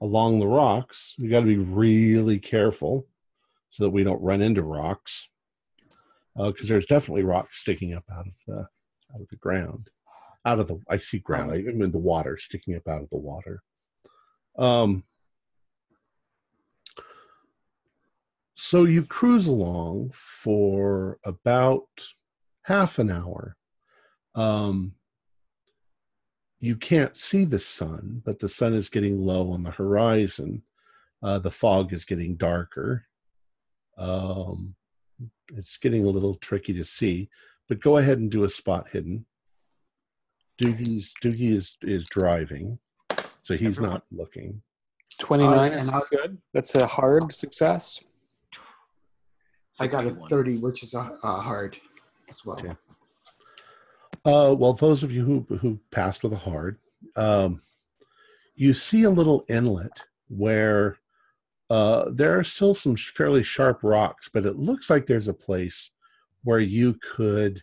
along the rocks. We got to be really careful so that we don't run into rocks. because there's definitely rocks sticking up out of the out of the ground, out of the I see ground. I even mean the water sticking up out of the water. Um, so you cruise along for about half an hour. Um, you can't see the sun, but the sun is getting low on the horizon. Uh, the fog is getting darker. Um, it's getting a little tricky to see, but go ahead and do a spot hidden. Doogie's Doogie is is driving, so he's Everyone- not looking. Twenty nine Uh, is not good. That's a hard success. I got a 30, which is a, uh, hard as well. Okay. Uh, well, those of you who who passed with a hard, um, you see a little inlet where uh, there are still some fairly sharp rocks, but it looks like there's a place where you could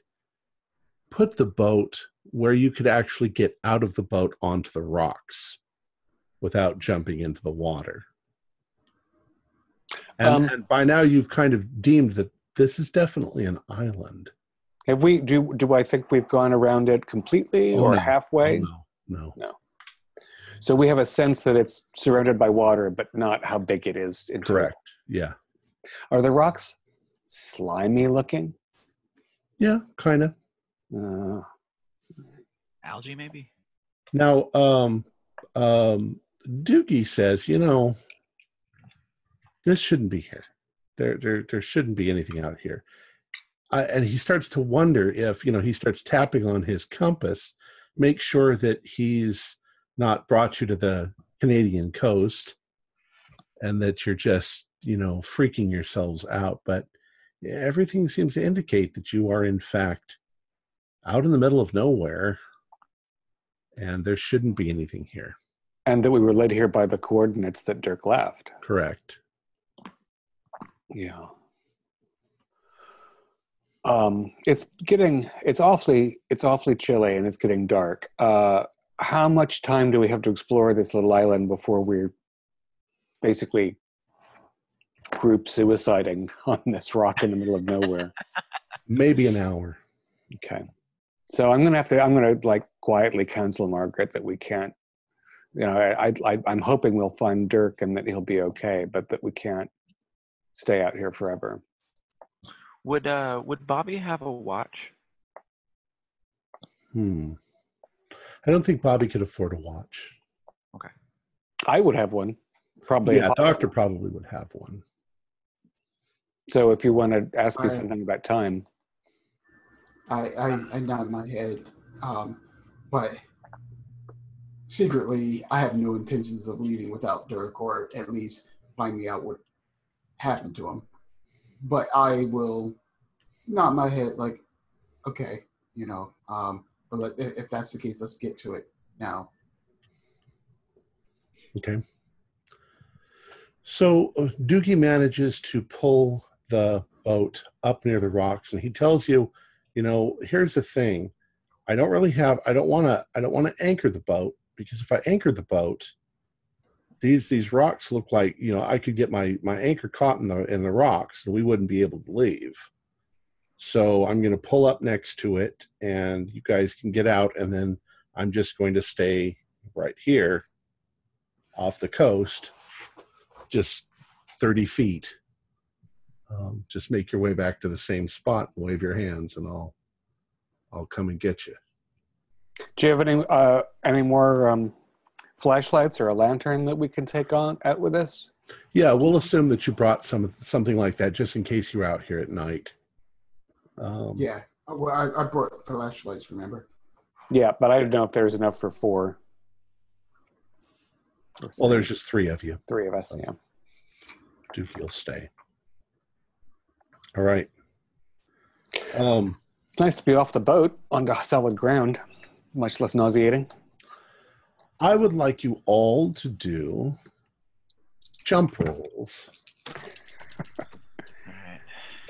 put the boat where you could actually get out of the boat onto the rocks without jumping into the water. And, Um, and by now, you've kind of deemed that this is definitely an island. Have we? Do do I think we've gone around it completely Oh, or no. halfway? No, no. So we have a sense that it's surrounded by water, but not how big it is. In total. Correct. Yeah. Are the rocks slimy looking? Yeah, kind of. Uh, Algae, maybe. Now, um, um, Doogie says, you know, this shouldn't be here. There, there, there shouldn't be anything out here. I, and he starts to wonder if, you know, he starts tapping on his compass, make sure that he's not brought you to the Canadian coast and that you're just, you know, freaking yourselves out. But everything seems to indicate that you are, in fact, out in the middle of nowhere and there shouldn't be anything here. And that we were led here by the coordinates that Dirk left. Correct. Yeah. Um, it's getting it's awfully it's awfully chilly and it's getting dark. Uh, how much time do we have to explore this little island before we're basically group suiciding on this rock in the middle of nowhere? Maybe an hour. Okay. So I'm gonna have to. I'm gonna like quietly counsel Margaret that we can't. You know, I, I I'm hoping we'll find Dirk and that he'll be okay, but that we can't stay out here forever. Would uh would Bobby have a watch? Hmm. I don't think Bobby could afford a watch. Okay. I would have one, probably. yeah, Doctor probably would have one. So if you want to ask me I- something about time, I, I, I nod my head, um, but secretly, I have no intentions of leaving without Dirk, or at least finding out what happened to him. But I will nod my head, like, okay, you know. Um, but let, if if that's the case, let's get to it now. Okay. So uh, Doogie manages to pull the boat up near the rocks, and he tells you, you know, here's the thing. I don't really have. I don't want to. I don't want to anchor the boat because if I anchor the boat, these these rocks look like you know I could get my my anchor caught in the in the rocks, and we wouldn't be able to leave. So I'm going to pull up next to it, and you guys can get out, and then I'm just going to stay right here off the coast, just 30 feet. Um, just make your way back to the same spot and wave your hands, and I'll I'll come and get you. do you have any uh, any more um, flashlights or a lantern that we can take on out with us? Yeah, we'll assume that you brought some something like that just in case you're out here at night. Um, Yeah. Well, I, I brought flashlights. Remember? Yeah, but I don't know if there's enough for four. Well, there's just three of you. three of us. Yeah. Duke, you'll stay. All right. Um, It's nice to be off the boat onto solid ground, much less nauseating. I would like you all to do jump rolls Alright.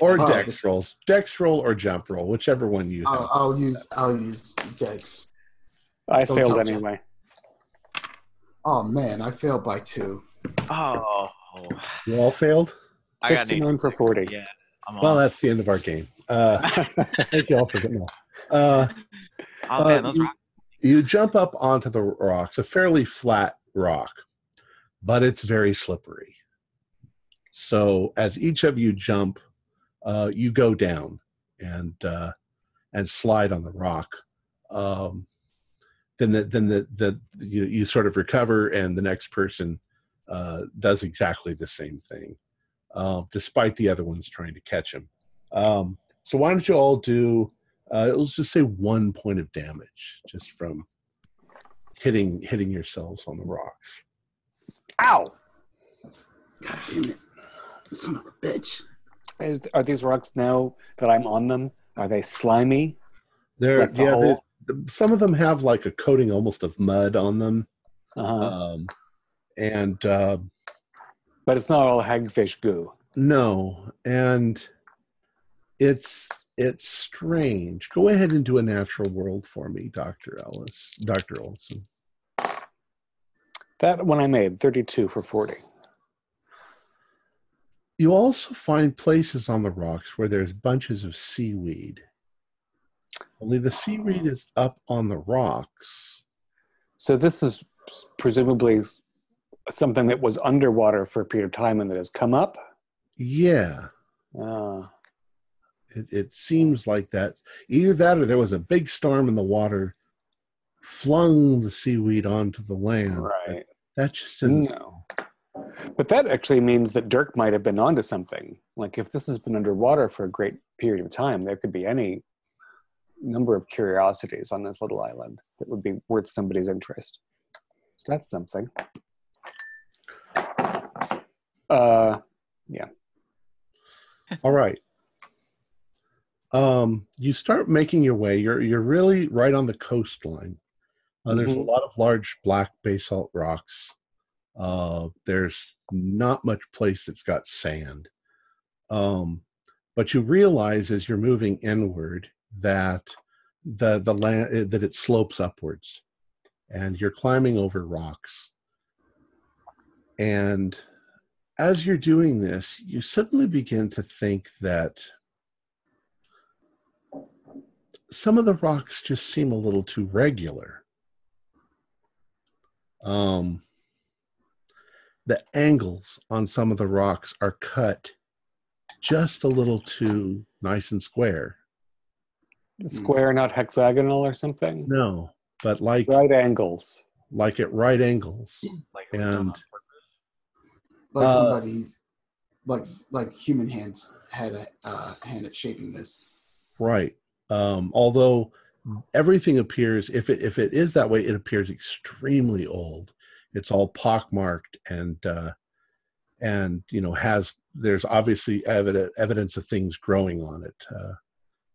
or Oh, dex this- rolls. Dex roll or jump roll, whichever one you. I'll, I'll use I'll use Dex. I Don't failed touch it. anyway. Oh man, I failed by two. Oh, You all failed. I got 69 for 40. yeah. I'm Well, on. that's the end of our game. Uh, thank you all for getting off. Uh, oh man, uh, those you- rock- you jump up onto the rocks, a fairly flat rock, but it's very slippery. So as each of you jump, uh, you go down and uh, and slide on the rock. Um, then the, then the, the you, you sort of recover, and the next person uh, does exactly the same thing, uh, despite the other ones trying to catch him. Um, so why don't you all do? Uh, let's just say one point of damage just from hitting hitting yourselves on the rocks. Ow! God damn it, son of a bitch! Is, are these rocks now that I'm on them? Are they slimy? There, Like the yeah, they- some of them have like a coating almost of mud on them, Uh-huh. um, and uh, but it's not all hagfish goo. no, and it's it's strange. Go ahead and do a natural world for me, Doctor Ellis, Doctor Olson. That one I made, 32 for 40. You also find places on the rocks where there's bunches of seaweed. Only the seaweed is up on the rocks. So this is presumably something that was underwater for a period of time and that has come up. Yeah, Uh, it, it seems like that. Either that or there was a big storm and the water flung the seaweed onto the land. Right. That just doesn't. No. But that actually means that Dirk might have been onto something. Like if this has been underwater for a great period of time, there could be any number of curiosities on this little island that would be worth somebody's interest. So that's something. Uh, yeah. All right. Um, you start making your way. You're you're really right on the coastline. Uh, there's a Mhm. lot of large black basalt rocks. Uh, there's not much place that's got sand. Um, but you realize as you're moving inward that the the land that it slopes upwards, and you're climbing over rocks. And as you're doing this, you suddenly begin to think that some of the rocks just seem a little too regular. Um, the angles on some of the rocks are cut just a little too nice and square. square, not hexagonal or something. No, but like Right angles. like at right angles. Like it was done on And- Like Uh, somebody's, like like human hands had a uh, hand at shaping this. Right. Um, although everything appears, if it if it is that way, it appears extremely old. It's all pockmarked and uh, and you know has there's obviously evidence evidence of things growing on it, uh,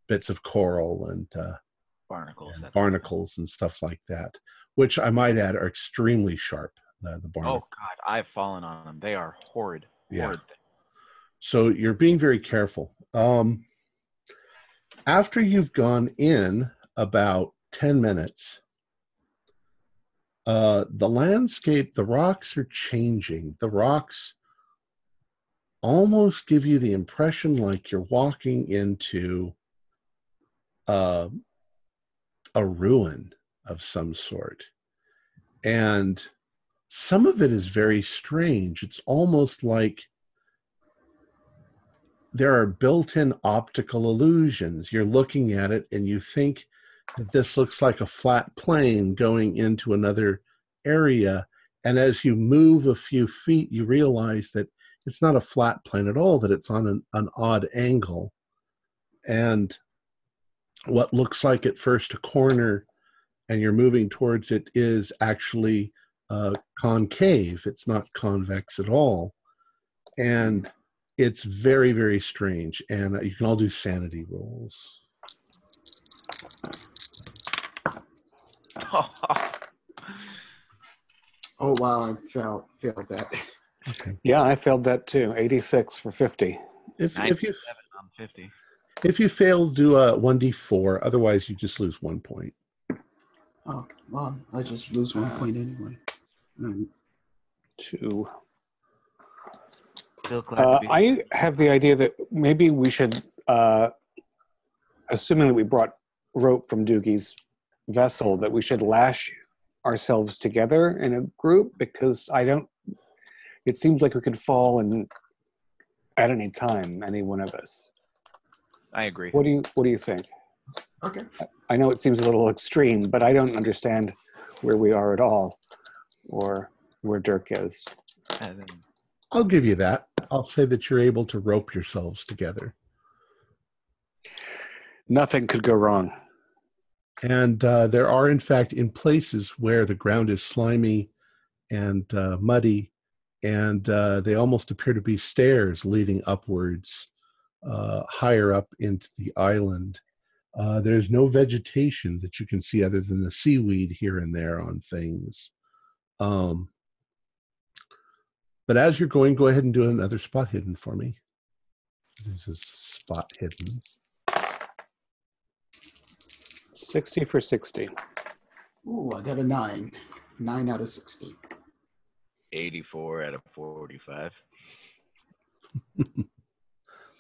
bits of coral and, uh, Barnacles. and barnacles and stuff like that, which I might add are extremely sharp. The, the Oh. God, I've fallen on them. They are horrid. Yeah. Horrid. So you're being very careful. Um, after you've gone in about 10 minutes, uh, the landscape, the rocks are changing. The rocks almost give you the impression like you're walking into uh, a ruin of some sort. And some of it is very strange. It's almost like there are built-in optical illusions. You're looking at it and you think that this looks like a flat plane going into another area. And as you move a few feet, you realize that it's not a flat plane at all, that it's on an, an odd angle. And what looks like at first a corner and you're moving towards it is actually uh, concave. It's not convex at all. And it's very very strange and uh, you can all do sanity rolls Oh wow, I failed failed that. okay Yeah, I failed that too. 86 for 50. if, if you on 50. if you fail do a 1d4 otherwise you just lose one point Oh well, I just lose one point anyway. Mm. Two. Still glad Uh, to be. I have the idea that maybe we should, uh, assuming that we brought rope from Doogie's vessel, that we should lash ourselves together in a group because I don't. It seems like we could fall and at any time, any one of us. I agree. What do you What do you think? Okay. I know it seems a little extreme, but I don't understand where we are at all, or where Dirk is. I'll give you that i'll say that you're able to rope yourselves together. Nothing could go wrong. and uh, there are in fact in places where the ground is slimy and uh, muddy and uh, they almost appear to be stairs leading upwards uh, higher up into the island. Uh, there's no vegetation that you can see other than the seaweed here and there on things. Um, but as you're going go ahead and do another spot hidden for me this is spot hidden 60 for 60. Ooh, I got a nine. Nine out of sixty. 84 out of 45. All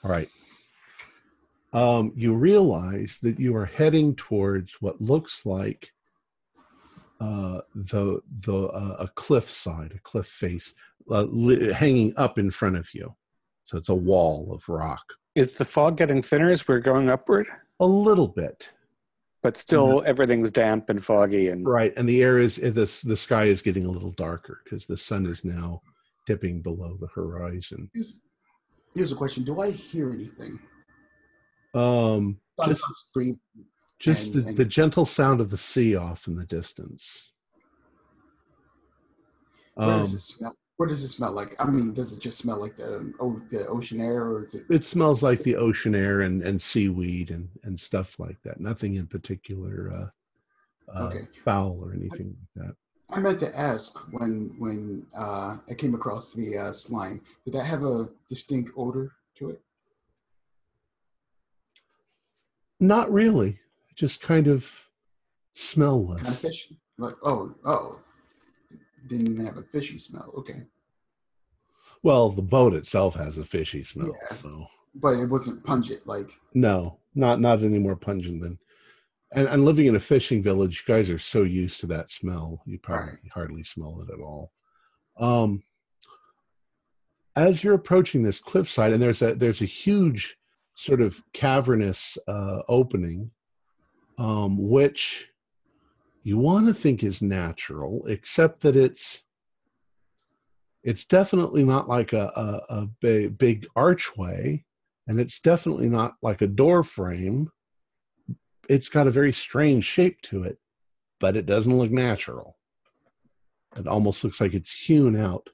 right. Um, you realize that you are heading towards what looks like uh, the the uh, a cliff side, a cliff face, uh, li- hanging up in front of you. So it's a wall of rock. Is the fog getting thinner as we're going upward? A little bit. but still everything's damp and foggy and Right, and the air is the the sky is getting a little darker because the sun is now dipping below the horizon. Here's, here's a question: Do I hear anything? Um, I'm just just just the, and- and- the gentle sound of the sea off in the distance. Where Um, does it smell? What does it smell like? I mean, does it just smell like the oh, the ocean air, or is it? it smells like the ocean air and, and seaweed and, and stuff like that. Nothing in particular uh, uh, Okay. foul or anything like that. I meant to ask when when uh, I came across the uh, slime. Did that have a distinct odor to it? Not really, just kind of smellless. Kind of fishy. Like oh oh, didn't even have a fishy smell. Okay, Well, the boat itself has a fishy smell, Yeah. so but it wasn't pungent. Like no, not not any more pungent than. And, and living in a fishing village, you guys are so used to that smell, you probably Right. hardly smell it at all. Um, as you're approaching this cliffside, and there's a there's a huge sort of cavernous uh, opening, um, which you want to think is natural, except that it's it's definitely not like a, a, a big, big archway, and it's definitely not like a door frame. It's got a very strange shape to it, but it doesn't look natural. It almost looks like it's hewn out.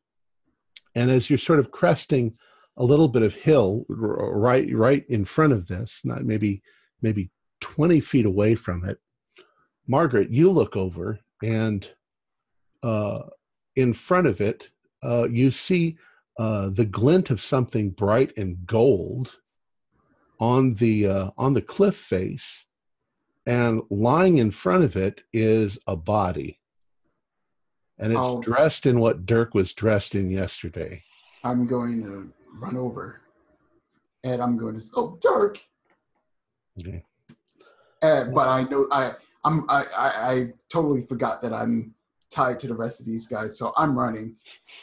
And as you're sort of cresting a little bit of hill right right in front of this, not maybe maybe 20 feet away from it, Margaret, you look over and uh, in front of it, uh, you see uh, the glint of something bright and gold on the uh, on the cliff face, and lying in front of it is a body, and it's Oh. dressed in what Dirk was dressed in yesterday. I'm going to run over, and I'm going to oh Dirk. Okay. Uh, but I know I I'm I, I I totally forgot that I'm tied to the rest of these guys, so I'm running,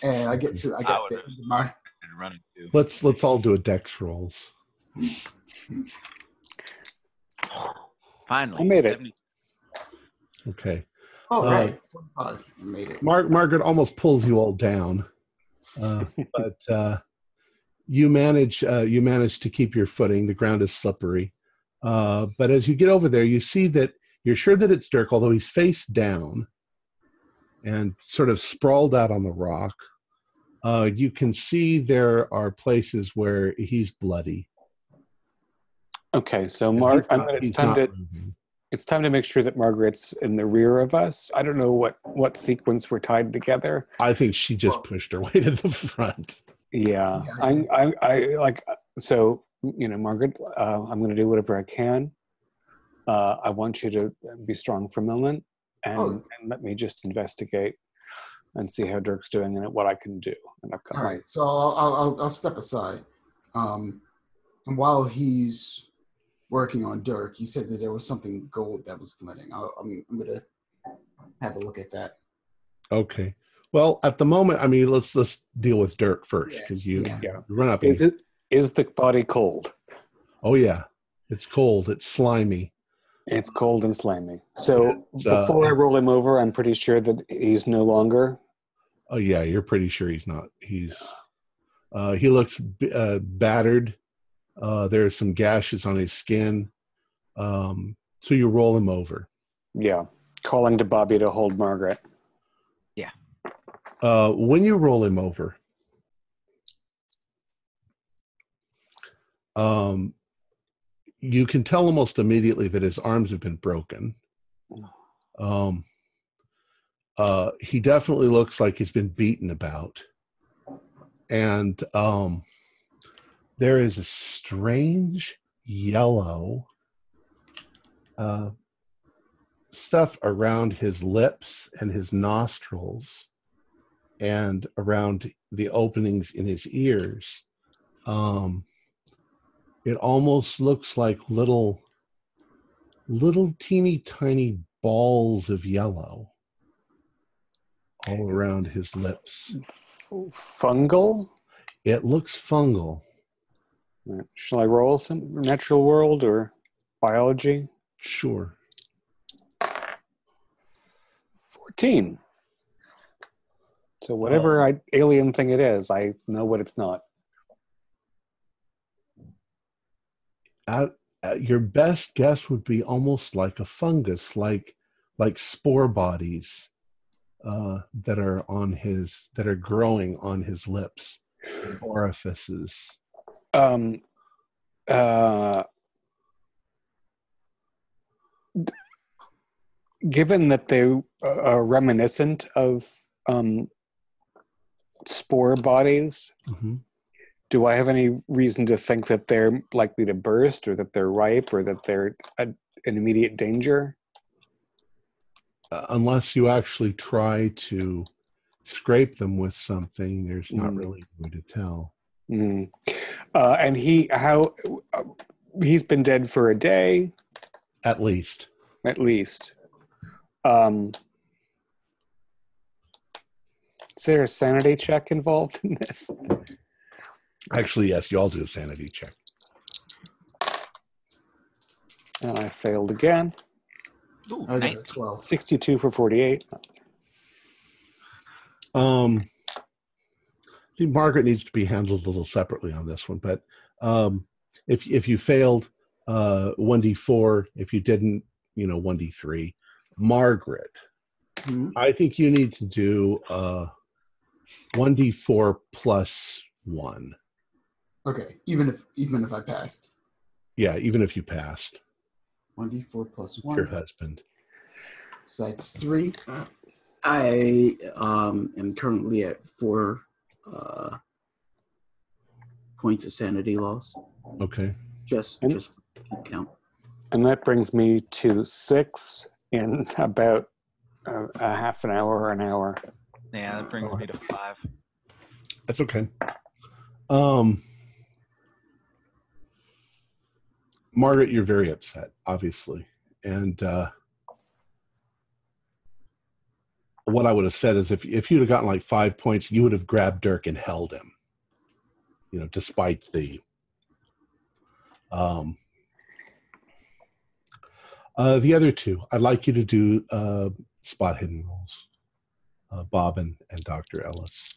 and I get to I guess the, end of my running too. Let's let's all do a dex rolls. Finally, I made it. 70 oh Okay. Uh, right I made it. Mar- Margaret almost pulls you all down, uh, but uh, you manage uh, you manage to keep your footing. The ground is slippery, uh, but as you get over there, you see that you're sure that it's Dirk, although he's face down and sort of sprawled out on the rock. Uh, you can see there are places where he's bloody. okay so mark he's I'm, not- it's time to moving. it's time to make sure that margaret's in the rear of us i don't know what what sequence we're tied together I think she just pushed her way to the front. yeah, Yeah, I, I i like so you know margaret uh, i'm going to do whatever i can uh, i want you to be strong for a moment and, Oh. and let me just investigate and see how dirk's doing and what i can do and i've got All my right, so I'll, I'll, I'll, I'll step aside. Um, and while he's working on Dirk, you said that there was something gold that was glinting. I'll, I'm, I'm going to have a look at that. Okay. Well, at the moment, I mean, let's let's deal with Dirk first Yeah, because you, yeah. you run up. Is it is the body cold oh yeah, it's cold. It's slimy. It's cold and slimy. So It's, uh, before I roll him over, I'm pretty sure that he's no longer. Oh yeah, you're pretty sure he's not. He's uh, he looks b- uh, battered. Uh, there's some gashes on his skin. Um, so you roll him over. Yeah, calling to Bobby to hold Margaret. Yeah. Uh, when you roll him over, um, you can tell almost immediately that his arms have been broken. Um, uh, he definitely looks like he's been beaten about, and um, there is a strange yellow uh, stuff around his lips and his nostrils and around the openings in his ears. Um, it almost looks like little, little teeny tiny balls of yellow all around his lips. Fungal? It looks fungal. Shall I roll some natural world or biology? Sure. 14. So whatever oh. I, alien thing it is, I know what it's not. At, at your best guess would be almost like a fungus, like like spore bodies uh, that are on his that are growing on his lips, orifices. Um, uh, given that they are reminiscent of um, spore bodies, hmm do I have any reason to think that they're likely to burst or that they're ripe or that they're a, an immediate danger? Uh, unless you actually try to scrape them with something, there's not Mm. really a way to tell. Mm. Uh, and he, how, uh, he's been dead for a day At least. at least. Um, is there a sanity check involved in this? Actually, yes, you all do a sanity check. And I failed again. Ooh, I got a 12. 62 for 48. Um, I think Margaret needs to be handled a little separately on this one, but um, if if you failed uh, one d four, if you didn't, you know one d three. Margaret, Hmm? I think you need to do uh, one d four plus one. Okay, even if even if I passed. Yeah, even if you passed 1d4 plus your husband. So that's 3. I um, am currently at 4 uh, points of sanity loss. Okay. Just, And- just for count. And that brings me to six in about a, a half an hour or an hour. Yeah, that brings me to five. That's okay. Um, Margaret, you're very upset, obviously. And uh, what I would have said is if, if you'd have gotten like five points, you would have grabbed Dirk and held him, you know, despite the. Um, uh, the other two, I'd like you to do uh, spot hidden rolls, uh, Bob and, and Dr. Ellis.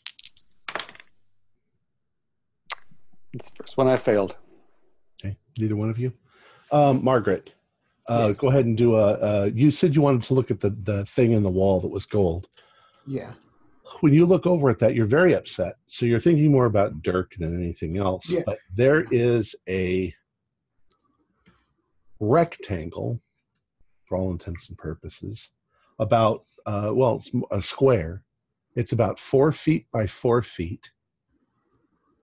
It's the first one I failed. Okay, neither one of you. Um, Margaret, uh, Yes. go ahead and do a. Uh, you said you wanted to look at the the thing in the wall that was gold. Yeah. When you look over at that, you're very upset. So you're thinking more about Dirk than anything else. Yeah. But there is a rectangle, for all intents and purposes, about uh, well, it's a square. It's about four feet by four feet.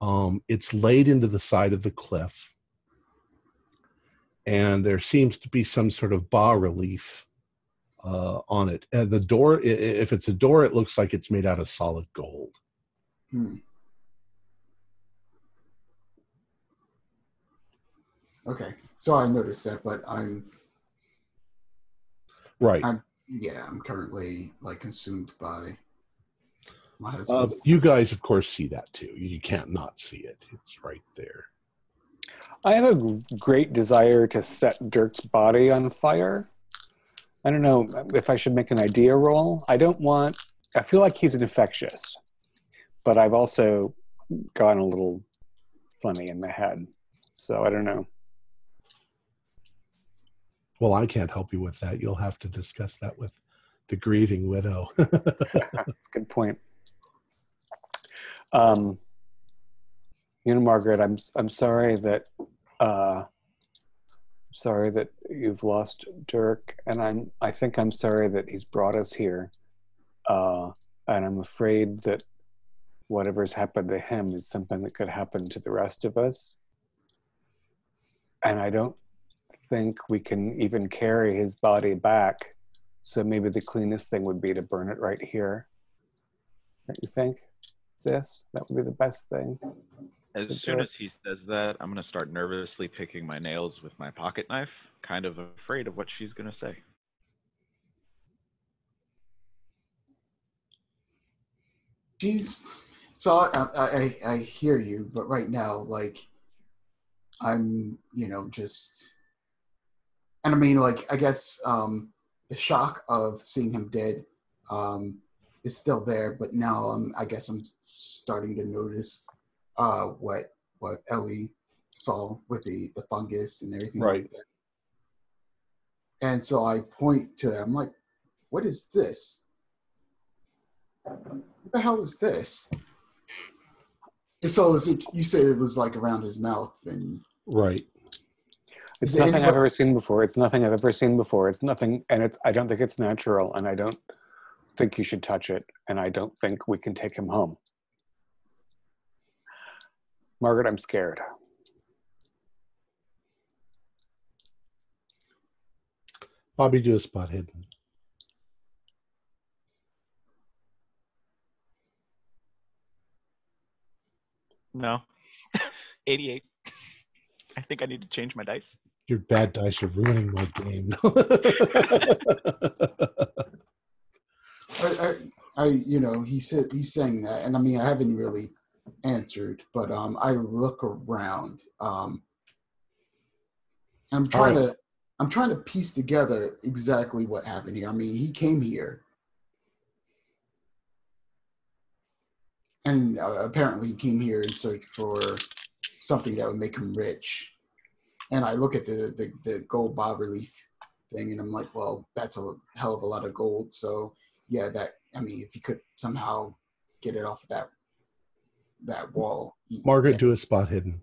Um, it's laid into the side of the cliff and there seems to be some sort of bas relief uh, on it. And the door, if it's a door, it looks like it's made out of solid gold. Hmm. Okay. So I noticed that, but I'm Right. I'm yeah, I'm currently like consumed by my Uh, you guys, of course, see that too. You can't not see it. It's right there. I have a great desire to set Dirk's body on fire. I don't know if I should make an idea roll. I don't want, I feel like he's infectious, but I've also gone a little funny in the head. So I don't know. Well, I can't help you with that. You'll have to discuss that with the grieving widow. That's a good point. Um, you know, Margaret, I'm I'm sorry that uh, sorry that you've lost Dirk, and I'm I think I'm sorry that he's brought us here, uh, and I'm afraid that whatever's happened to him is something that could happen to the rest of us, and I don't think we can even carry his body back. So maybe the cleanest thing would be to burn it right here. Don't you think, sis? That would be the best thing. As soon as he says that, I'm gonna start nervously picking my nails with my pocket knife, kind of afraid of what she's gonna say. She's so I, I I hear you, but right now, like, I'm you know just, and I mean like I guess um the shock of seeing him dead um, is still there, but now I'm, I guess I'm starting to notice uh, what what Ellie saw with the, the fungus and everything Right. like that. And so I point to them, I'm like, what is this? What the hell is this? And so is it, you said it was like around his mouth and Right. It's nothing I've ever seen before. It's nothing I've ever seen before. It's nothing, and it, I don't think it's natural, and I don't think you should touch it, and I don't think we can take him home. Margaret, I'm scared. Bobby, do a spot hidden. No. 88. I think I need to change my dice. Your bad dice are ruining my game. I, I, I, you know, he said he's saying that, and I mean, I haven't really answered, but um, I look around. Um, I'm trying to, I'm trying to piece together exactly what happened here. I mean, he came here, and uh, apparently he came here in search for something that would make him rich. And I look at the the, the gold bas relief thing, and I'm like, well, that's a hell of a lot of gold. So yeah, that I mean, if you could somehow get it off that that wall, Margaret, yeah. do a spot hidden.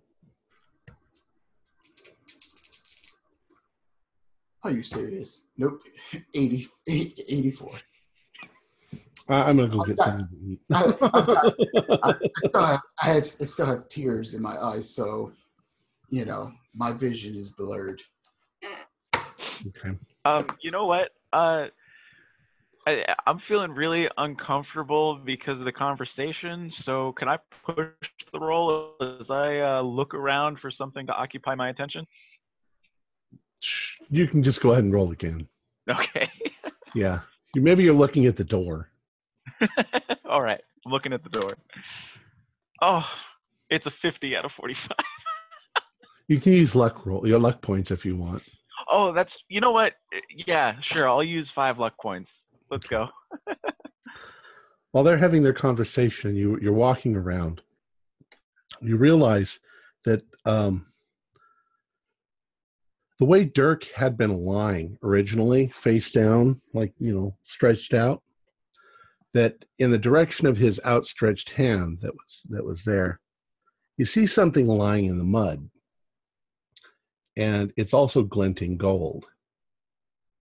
Are you serious? Nope. 80, 84. I- I'm gonna go get I've something to eat. I, I've got, I, I still have I, had, I still have tears in my eyes, so you know my vision is blurred. okay. Um, you know what? Uh, I, I'm feeling really uncomfortable because of the conversation. So can I push the roll as I uh, look around for something to occupy my attention? You can just go ahead and roll again. Okay. Yeah. Maybe you're looking at the door. All right. I'm looking at the door. Oh, it's a 50 out of 45. You can use luck roll your luck points if you want. Oh, that's you know what? Yeah, sure. I'll use five luck points. Let's go. While they're having their conversation, you you're walking around. You realize that um, the way Dirk had been lying originally, face down, like you know, stretched out, that in the direction of his outstretched hand that was that was there, you see something lying in the mud, and it's also glinting gold,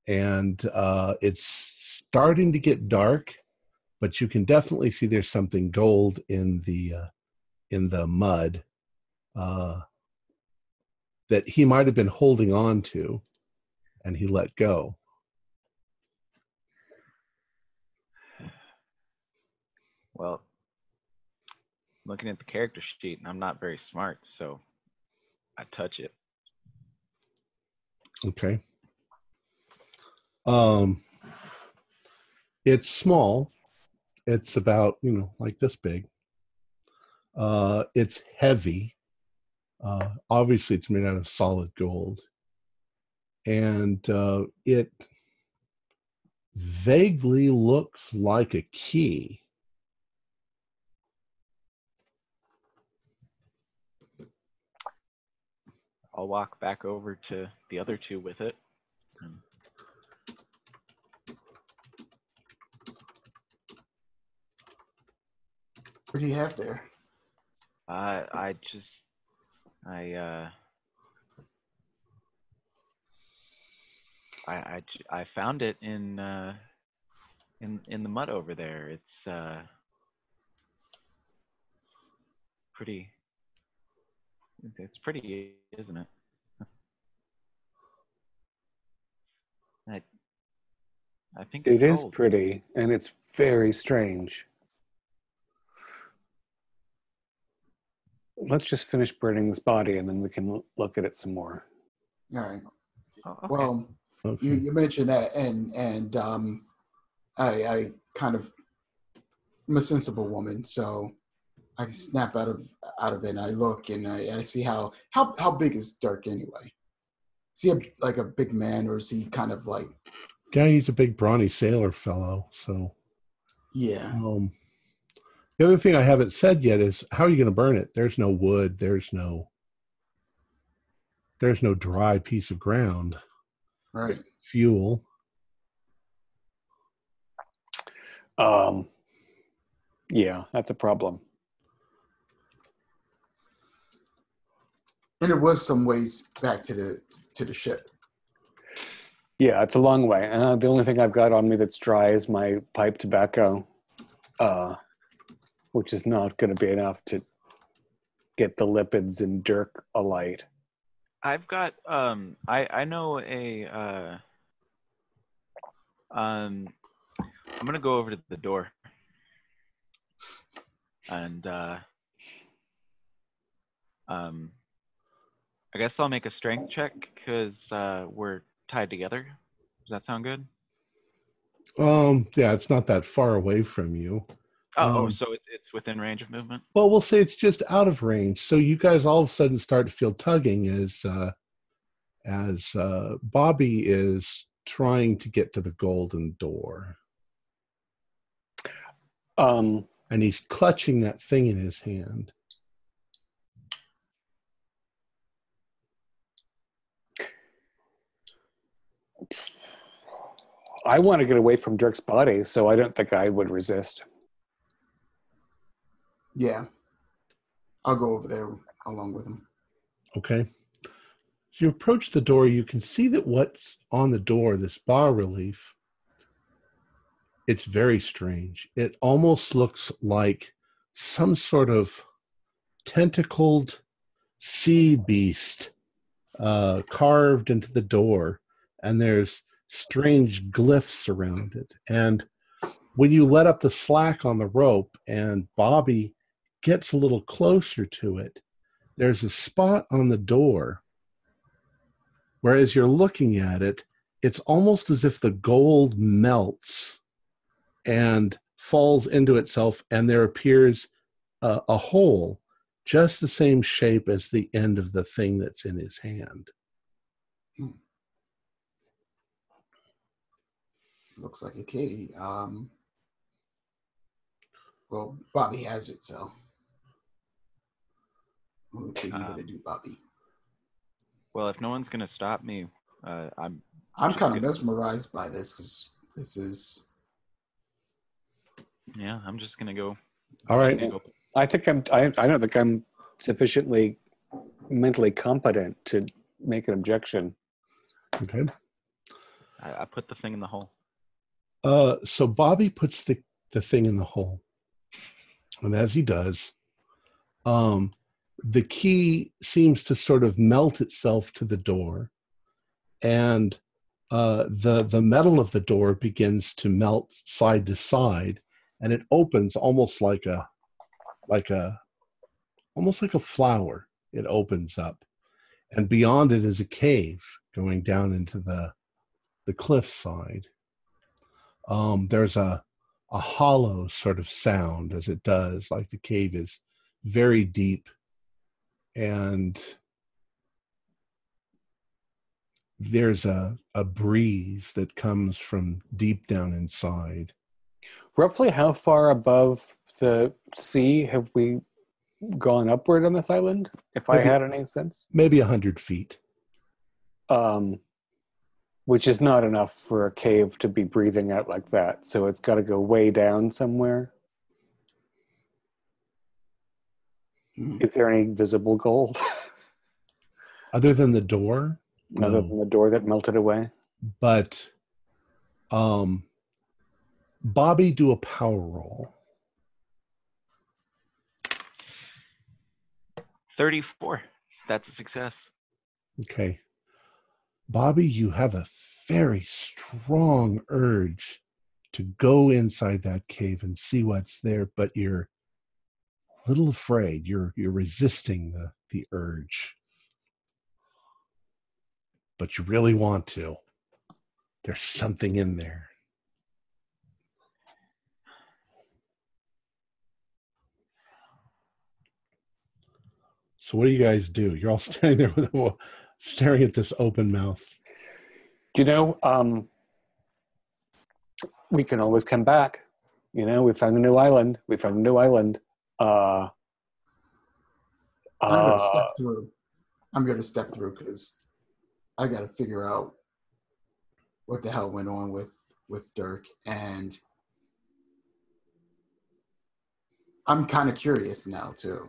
and uh, it's starting to get dark but you can definitely see there's something gold in the uh, in the mud uh, that he might have been holding on to, and he let go. Well, looking at the character sheet, and I'm not very smart, so I touch it. Okay. Um, it's small. It's about you know like this big. Uh, it's heavy. Uh, obviously, it's made out of solid gold, and uh, it vaguely looks like a key. I'll walk back over to the other two with it. What do you have there? I I just I uh I I, j- I found it in uh in in the mud over there. It's uh pretty it's pretty, isn't it? I I think It it's is gold. pretty, and it's very strange. Let's just finish burning this body, and then we can look at it some more. All right. Oh, okay. Well, Okay. you, you mentioned that, and and um, I I kind of I'm a sensible woman, so I snap out of out of it. and I look and I, I see how how how big is Dirk anyway? Is he a, like a big man, or is he kind of like Yeah, he's a big brawny sailor fellow. So Yeah. Um, the other thing I haven't said yet is how are you going to burn it? There's no wood. There's no. There's no dry piece of ground. Right. Fuel. Um, yeah, that's a problem. And it was some ways back to the to the ship. Yeah, it's a long way. And uh, the only thing I've got on me that's dry is my pipe tobacco, uh, which is not going to be enough to get the lipids and Dirk alight. I've got um I I know a uh um I'm gonna go over to the door and uh um I guess I'll make a strength check because uh we're tied together. Does that sound good? Um, yeah, it's not that far away from you. Oh, oh Um, so it's it's within range of movement. Well, we'll say it's just out of range. So you guys all of a sudden start to feel tugging as uh, as uh, Bobby is trying to get to the golden door, Um, and he's clutching that thing in his hand. I want to get away from Dirk's body, so I don't think I would resist. Yeah. I'll go over there along with him. Okay. As you approach the door, you can see that what's on the door, this bas relief, it's very strange. It almost looks like some sort of tentacled sea beast uh, carved into the door, and there's strange glyphs around it. And when you let up the slack on the rope and Bobby gets a little closer to it, there's a spot on the door where, as you're looking at it, it's almost as if the gold melts and falls into itself, and there appears a, a hole just the same shape as the end of the thing that's in his hand. Looks like a kitty. Um, well, Bobby has it, so. What are you gonna Um, do, Bobby? Well, if no one's gonna stop me, uh, I'm I'm kind of mesmerized by this because this is yeah, I'm just gonna go. All right. go- I think I'm. I, I don't think I'm sufficiently mentally competent to make an objection. Okay. I, I put the thing in the hole. Uh, so Bobby puts the, the thing in the hole. And as he does, um, the key seems to sort of melt itself to the door. And uh, the, the metal of the door begins to melt side to side. And it opens almost like a, like a, almost like a flower. It opens up. And beyond it is a cave going down into the, the cliff side um, there's a a hollow sort of sound as it does, like the cave is very deep, and there's a a breeze that comes from deep down inside. Roughly, how far above the sea have we gone upward on this island? If I had any sense, Maybe a hundred feet. um, which is not enough for a cave to be breathing out like that. So it's got to go way down somewhere. Hmm. Is there any visible gold Other than the door, other No. than the door that melted away? but um, Bobby, do a power roll. Thirty-four. That's a success. Okay. Bobby, you have a very strong urge to go inside that cave and see what's there, but you're a little afraid. You're you're resisting the, the urge. But you really want to. There's something in there. So what do you guys do? You're all standing there with a, staring at this open mouth. You know? Um, we can always come back You know, we found a new island. We found a new island. Uh, I'm gonna uh, step through. I'm gonna step through because I got to figure out what the hell went on with with Dirk, and I'm kind of curious now too.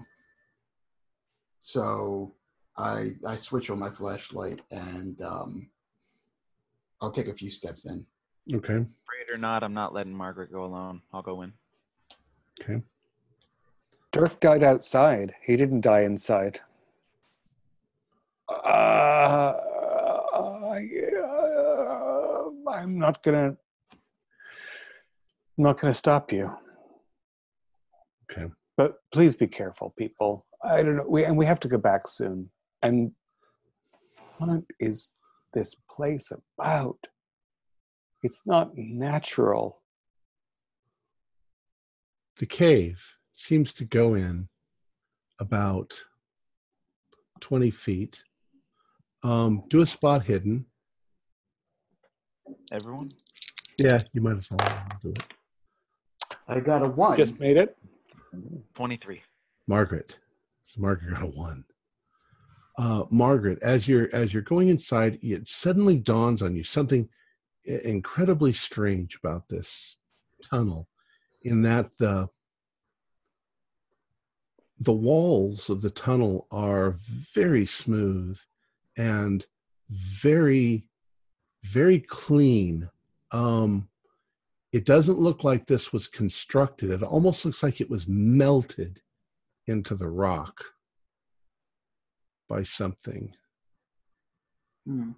So I I switch on my flashlight and um, I'll take a few steps in. Okay. Afraid or not, I'm not letting Margaret go alone. I'll go in. Okay. Dirk died outside. He didn't die inside. Uh, I, uh, I'm not gonna. I'm not gonna stop you. Okay. But please be careful, people. I don't know. We and we have to go back soon. And what is this place about? It's not natural. The cave seems to go in about 20 feet. Um, do a spot hidden. Everyone? Yeah, you might as well do it. I got a one. Just made it. 23. Margaret. So Margaret got a one. Uh, Margaret, as you're as you're going inside, it suddenly dawns on you something incredibly strange about this tunnel, in that the the walls of the tunnel are very smooth and very very clean. Um, it doesn't look like this was constructed. It almost looks like it was melted into the rock by something. Hmm.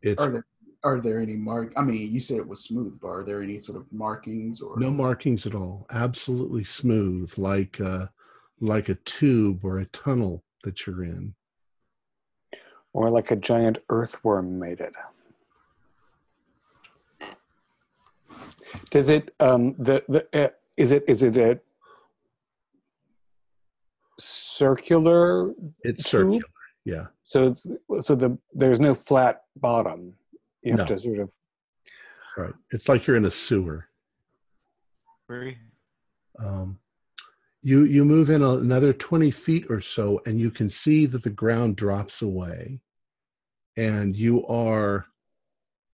It's Are there are there any mark? I mean, you said it was smooth, but are there any sort of markings or no markings at all. Absolutely smooth, like uh, like a tube or a tunnel that you're in. Or like a giant earthworm made it. Does it um the the uh, is it is it a circular It's Tube? circular. Yeah. so it's so the there's no flat bottom. You have No. to sort of Right. It's like you're in a sewer. Three. Um, you you move in another 20 feet or so and you can see that the ground drops away. And you are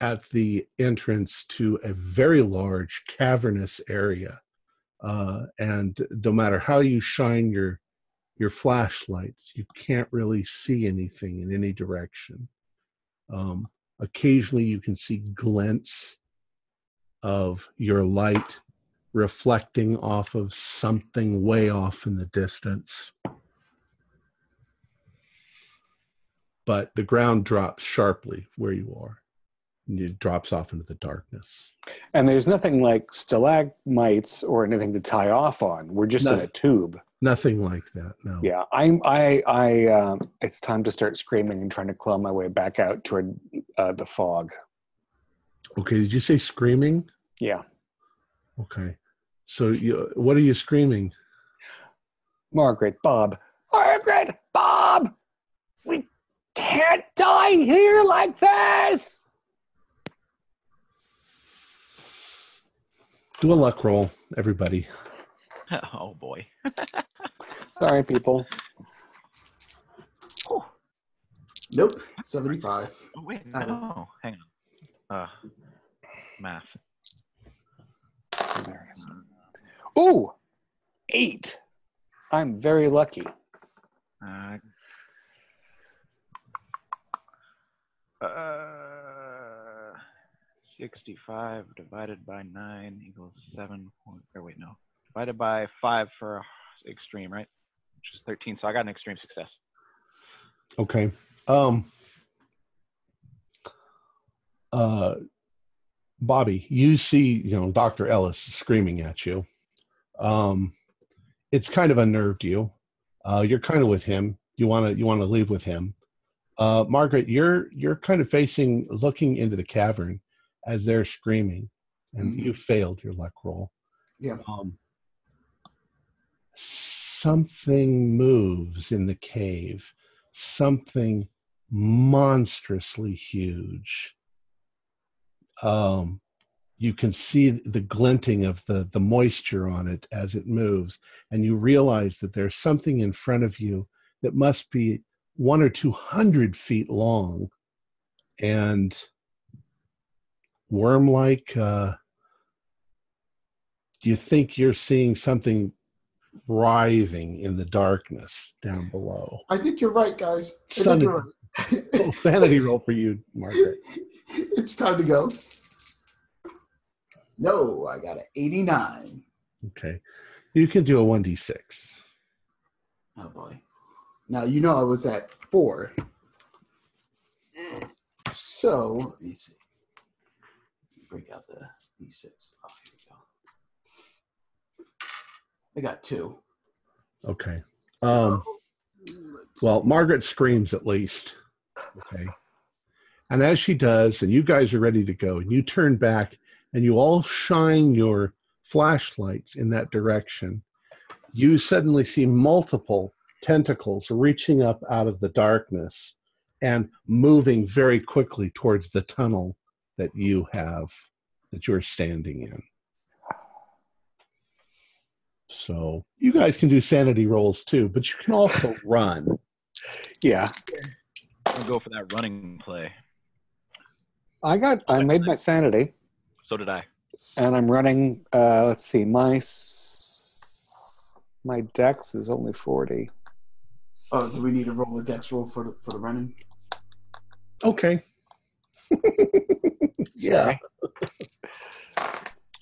at the entrance to a very large cavernous area. Uh, and no matter how you shine your your flashlights you can't really see anything in any direction. Um, occasionally you can see glints of your light reflecting off of something way off in the distance. But the ground drops sharply where you are. And it drops off into the darkness. and there's nothing like stalagmites or anything to tie off on. We're just in a tube. Nothing like that. No. Yeah, I'm. I. I. Um, it's time to start screaming and trying to claw my way back out toward uh, the fog. Okay. Did you say screaming? Yeah, Okay. So you, what are you screaming? Margaret, Bob, Margaret, Bob. We can't die here like this. Do a luck roll, everybody. oh boy. Sorry, people. Nope, seventy five. Oh, wait, I don't- no. Hang on. Uh, math. There it is. Ooh, eight. I'm very lucky. Uh, uh, 65 divided by 9 equals 7. Point, or wait, no. Divided by 5 for extreme, right? Which is 13. So I got an extreme success. Okay. Um uh Bobby, you see, you know, Dr. Ellis screaming at you. Um it's kind of unnerved you. Uh you're kind of with him. You want to you want to leave with him. Uh Margaret, you're you're kind of facing looking into the cavern as they're screaming and Mhm. you failed your luck roll. Yeah. Um something moves in the cave. Something monstrously huge. Um, you can see the glinting of the the moisture on it as it moves and you realize that there's something in front of you that must be one or two hundred feet long and worm like uh you think you're seeing something writhing in the darkness down below I think you're right, guys. I think you're right. sanity roll for you margaret it's time to go. No, I got an 89. okay you can do a 1d6 Oh boy. Now you know I was at four. So let me see. Break out the D6. Oh, here we go. I got two. okay um Well. Margaret screams at least. Okay. And as she does, and you guys are ready to go, and you turn back and you all shine your flashlights in that direction, you suddenly see multiple tentacles reaching up out of the darkness and moving very quickly towards the tunnel that you have, that you're standing in. So you guys can do sanity rolls too, but you can also run. Yeah, I'll go for that running play. I got. I made my sanity, So did I. and I'm running. Uh, let's see, my my dex is only forty. Oh, do we need to roll a dex roll for the, for the running? Okay. yeah.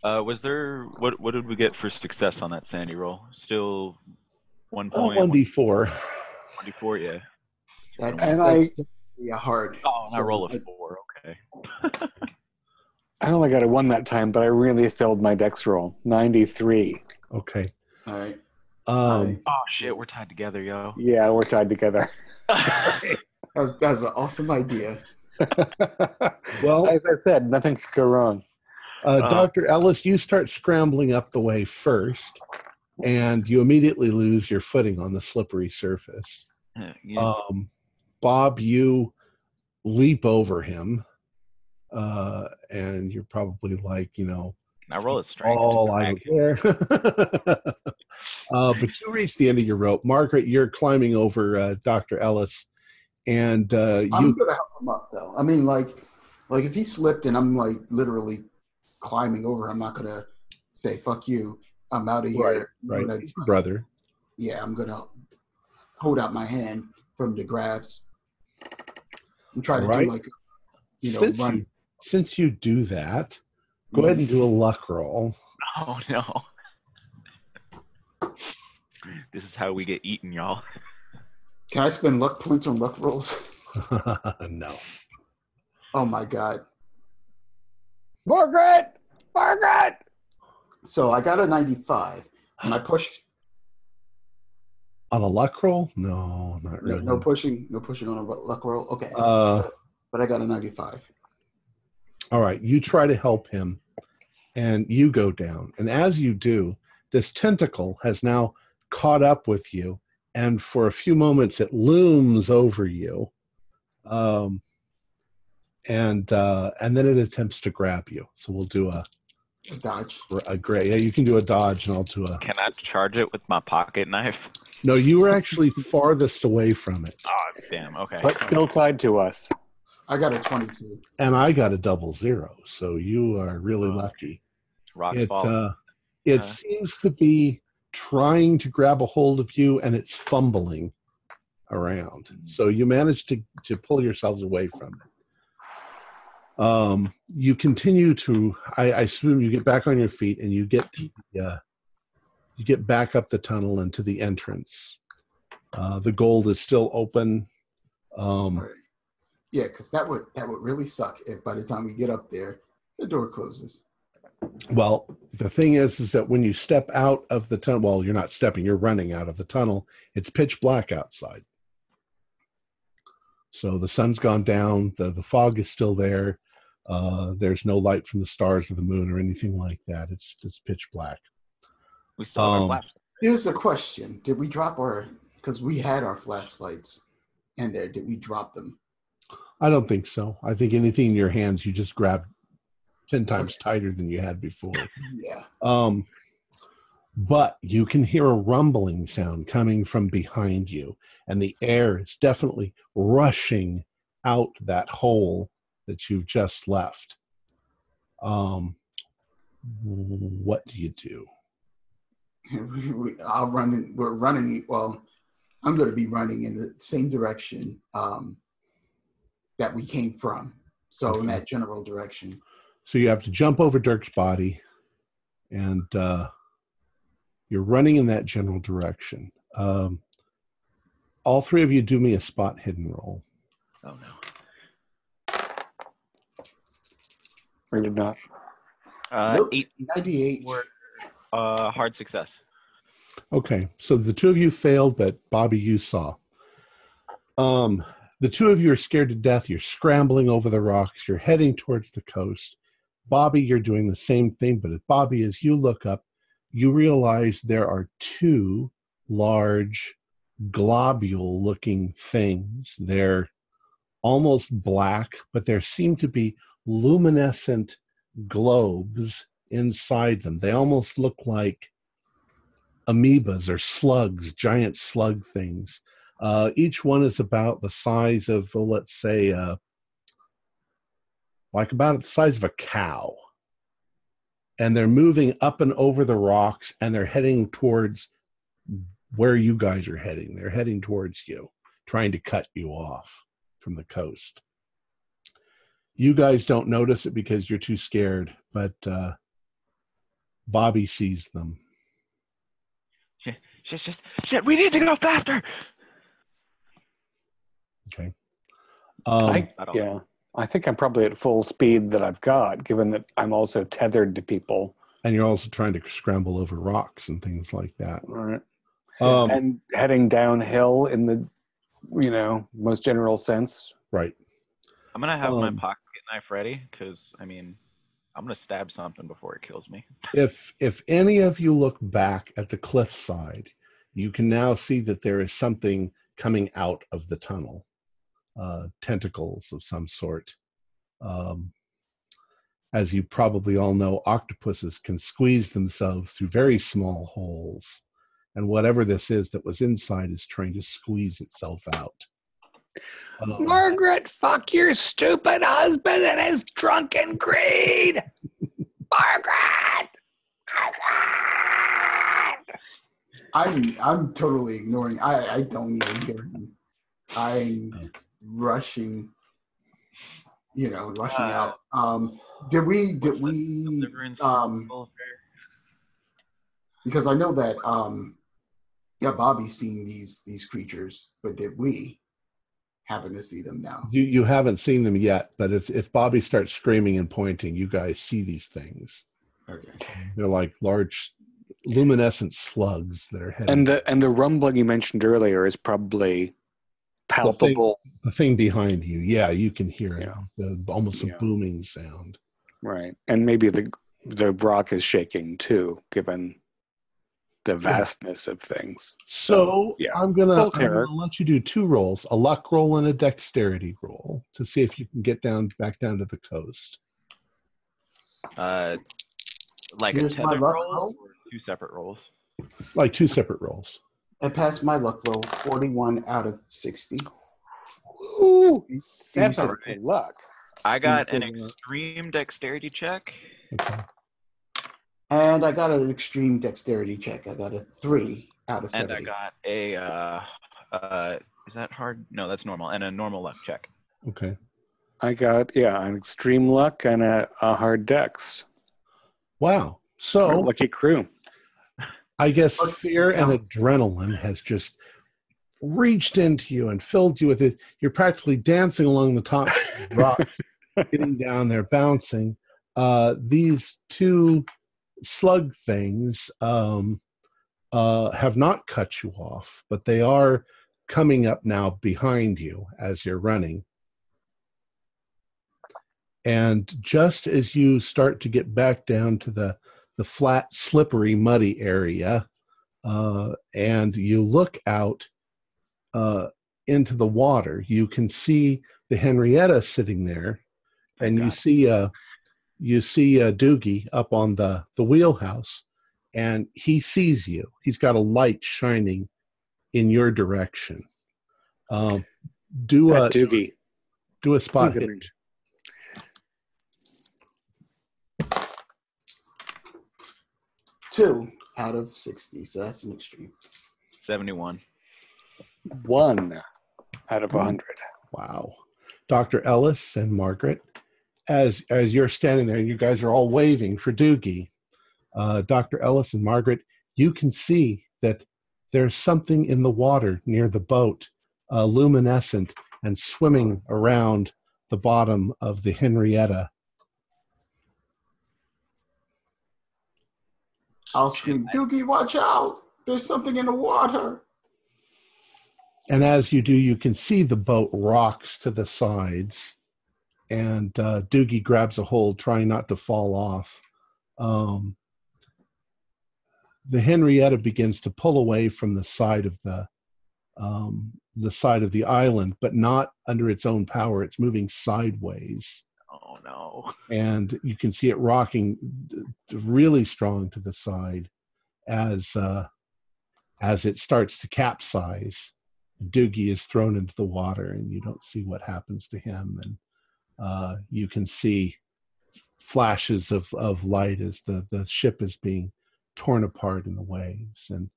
Uh, was there what? What did we get for success on that sandy roll? Still one Oh, point. 1d4. Twenty-four. Yeah. That's, And that's yeah, hard. Oh, I So roll a I- four. Okay. I only got a one that time, but I really filled my dex roll. Ninety-three. Okay. All right. Um, Oh shit, we're tied together, yo. Yeah, we're tied together. That was, that was an awesome idea. well, As I said, nothing could go wrong. uh, Uh, Dr. Ellis, you start scrambling up the way first, and you immediately lose your footing on the slippery surface. Yeah. Um, Bob, you leap over him, uh, and you're probably like, you know, now roll a strength. all I to would care. uh, but you reach the end of your rope. Margaret, you're climbing over uh, Dr. Ellis, and uh, I'm gonna help him up though. I mean, like, like if he slipped and I'm like literally climbing over, I'm not gonna say "fuck you." I'm out of here. Right, I'm right, gonna- brother. yeah, I'm gonna hold out my hand from the grabs and try to Alright. do like, you know, since run. you since you do that, go ahead and do a luck roll. Oh no. This is how we get eaten, y'all. Can I spend luck points on luck rolls? no. Oh my god! Margaret, Margaret. So I got a 95, and I pushed. On a luck roll? No, not No, really. no pushing, no pushing on a luck roll. Okay, Uh, but I got a 95. All right, you try to help him, and you go down. And as you do, this tentacle has now caught up with you, and for a few moments it looms over you, um, and uh, and then it attempts to grab you. So we'll do a Dodge. a gray. Yeah, you can do a dodge, and I'll do a. Can I charge it with my pocket knife? No, you were actually farthest away from it, Oh damn. Okay. But still tied to us. I got a 22. and I got a double zero. So you are really Oh. lucky. Rock it ball. uh, it Uh. seems to be trying to grab a hold of you and it's fumbling around so you manage to to pull yourselves away from it um you continue to i, I assume you get back on your feet and you get the, uh, you get back up the tunnel and to the entrance uh the gold is still open um Right. Yeah, because that would that would really suck if by the time we get up there, the door closes. Well, the thing is, is that when you step out of the tunnel, well, you're not stepping, you're running out of the tunnel. It's pitch black outside. So the sun's gone down, the, the fog is still there. Uh, there's no light from the stars or the moon or anything like that. It's it's pitch black. we still have um, our flashlight. Here's a question: Did we drop our? Because we had our flashlights in there. Did we drop them? I don't think so. I think anything in your hands, you just grab ten times tighter than you had before. Yeah. Um, but you can hear a rumbling sound coming from behind you, and the air is definitely rushing out that hole that you've just left. Um, what do you do? I'll run. In, we're running. Well, I'm going to be running in the same direction um, that we came from. So in that general direction. So you have to jump over Dirk's body, and uh, you're running in that general direction. Um, all three of you do me a spot hidden roll. Oh no. I did not. Uh, Nope. eight 98. for uh, hard success. Okay, so the two of you failed, but Bobby, you saw. Um, the two of you are scared to death. You're scrambling over the rocks. You're heading towards the coast. Bobby, you're doing the same thing, but Bobby, as you look up, you realize there are two large globule looking things. They're almost black, but there seem to be luminescent globes inside them. They almost look like amoebas or slugs, giant slug things. Uh, each one is about the size of, oh, let's say, uh, like about the size of a cow. And they're moving up and over the rocks and they're heading towards where you guys are heading. They're heading towards you, trying to cut you off from the coast. You guys don't notice it because you're too scared, but uh, Bobby sees them. Shit, shit, shit, shit, we need to go faster. Okay. Um, I, yeah, I think I'm probably at full speed that I've got, given that I'm also tethered to people. and you're also trying to scramble over rocks and things like that. Right. Um, and heading downhill in the, you know, most general sense. right. I'm gonna have my Um, pocket knife ready because I mean, I'm gonna stab something before it kills me. If if any of you look back at the cliffside, you can now see that there is something coming out of the tunnel, uh, tentacles of some sort. Um, as you probably all know, octopuses can squeeze themselves through very small holes, and whatever this is that was inside is trying to squeeze itself out. Um, Margaret, fuck your stupid husband and his drunken greed. Margaret! Margaret! I'm I'm totally ignoring. I I don't even hear him. I'm rushing. You know, rushing Uh, out. Um, did we? Did we? Um, because I know that um, yeah, Bobby's seen these these creatures, but did we happen to see them now? You you haven't seen them yet, but if if Bobby starts screaming and pointing, you guys see these things. Okay. They're like large luminescent slugs that are heading. And the and the rumbling you mentioned earlier is probably palpable. the thing behind you, yeah, you can hear it. Yeah. The, almost a booming sound. Right. And maybe the the rock is shaking too, given the vastness of things. So yeah. I'm gonna, I'm gonna let you do two rolls: a luck roll and a dexterity roll, to see if you can get down back down to the coast. Uh, like Here's a my tethered roll roll. or two separate rolls. Like two separate rolls. I passed my luck roll, forty-one out of sixty. Ooh, that's said- a good luck. I got an extreme dexterity check. Okay. And I got an extreme dexterity check. I got a three out of And seventy. I got a uh, uh, is that hard? No, that's normal. And a normal luck check. Okay. I got yeah, an extreme luck and a, a hard dex. Wow. So Lucky crew. I guess fear and adrenaline has just reached into you and filled you with it. You're practically dancing along the top of the rocks, getting down there, bouncing. Uh, these two slug things um, uh, have not cut you off, but they are coming up now behind you as you're running. And just as you start to get back down to the the flat, slippery, muddy area, uh, and you look out uh, into the water, you can see the Henrietta sitting there, and you see a you see uh, Doogie up on the the wheelhouse, and he sees you. He's got a light shining in your direction. Um, do a Doogie. do a spot a hit. Two out of 60, so that's an extreme. 71. One out of a hundred. Wow. Dr. Ellis and Margaret, as as you're standing there, you guys are all waving for Doogie. Uh, Dr. Ellis and Margaret, you can see that there's something in the water near the boat, uh, luminescent and swimming around the bottom of the Henrietta. I'll scream, Doogie, watch out! There's something in the water. And as you do, you can see the boat rocks to the sides, and uh, Doogie grabs a hold, trying not to fall off. Um, the Henrietta begins to pull away from the side of the um, the side of the island, but not under its own power. It's moving sideways, Oh no. and you can see it rocking really strong to the side as uh, as it starts to capsize. Doogie is thrown into the water, and you don't see what happens to him. And uh, you can see flashes of, of light as the, the ship is being torn apart in the waves. And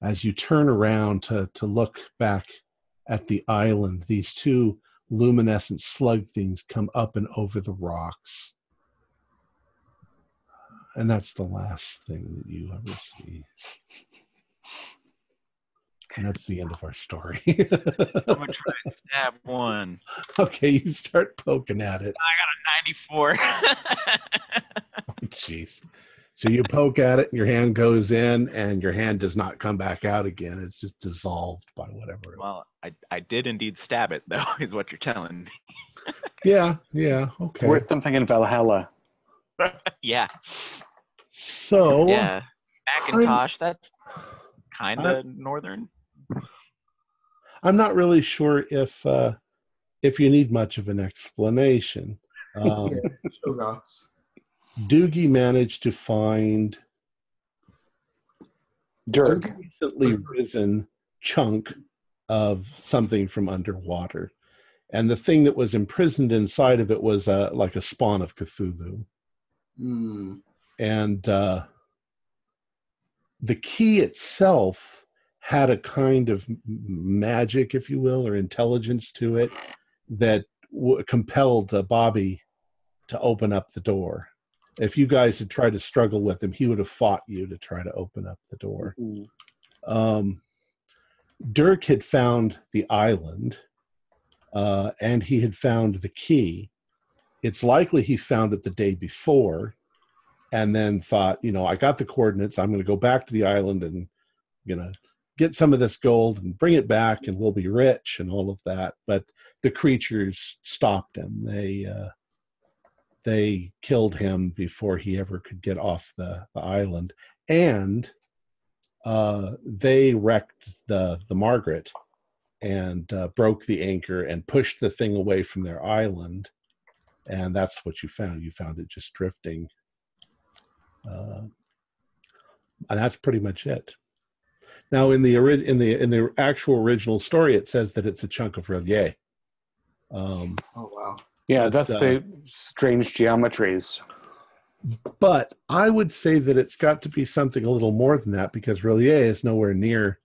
as you turn around to, to look back at the island, these two luminescent slug things come up and over the rocks. And that's the last thing that you ever see. And that's the end of our story. I'm gonna try and stab one. okay, you start poking at it. I got a 94. Jeez. So you poke at it, and your hand goes in, and your hand does not come back out again. It's just dissolved by whatever. well, I, I did indeed stab it, though, is what you're telling me. Yeah, yeah, It's okay. worth something in Valhalla. yeah. So, Yeah. Macintosh, that's kind of northern. I'm not really sure if uh, if you need much of an explanation. Um, Show rocks. Doogie managed to find Dirk. a recently risen chunk of something from underwater. And the thing that was imprisoned inside of it was uh, like a spawn of Cthulhu. Hmm. And uh, the key itself had a kind of magic, if you will, or intelligence to it that w- compelled uh, Bobby to open up the door. If you guys had tried to struggle with him, he would have fought you to try to open up the door. Mm. um, Dirk had found the island uh, and he had found the key. It's likely he found it the day before and then thought, you know, I got the coordinates. I'm going to go back to the island and, you know, get some of this gold and bring it back and we'll be rich and all of that. But the creatures stopped him. They, uh, they killed him before he ever could get off the, the island. And uh, they wrecked the the Margaret and uh, broke the anchor and pushed the thing away from their island, and that's what you found. You found it just drifting, uh, and that's pretty much it. Now, in the in the in the actual original story, it says that it's a chunk of R'lyeh. Um, Oh, wow. Yeah, that's uh, the strange geometries. but I would say that it's got to be something a little more than that because R'lyeh is nowhere near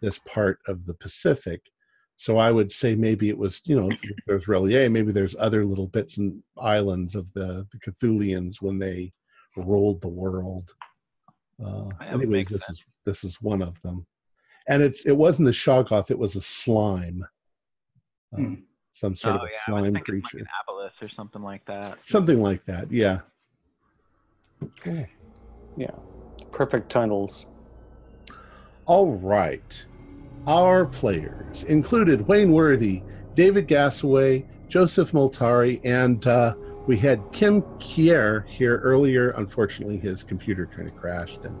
this part of the Pacific. So I would say maybe it was, you know, if there's R'lyeh, maybe there's other little bits and islands of the, the Cthulians when they ruled the world. Uh, anyways, this sense. is this is one of them, and it's it wasn't a Shoggoth; it was a slime, Hmm. Some sort oh, of a yeah, I was slime thinking like creature, an aboleth or something like that. something like that. Yeah. Okay. Yeah. Perfect tunnels. All right. Our players included Wayne Worthy, David Gassaway, Joseph Moltari, and uh, we had Kim Kier here earlier. Unfortunately, his computer kind of crashed. And,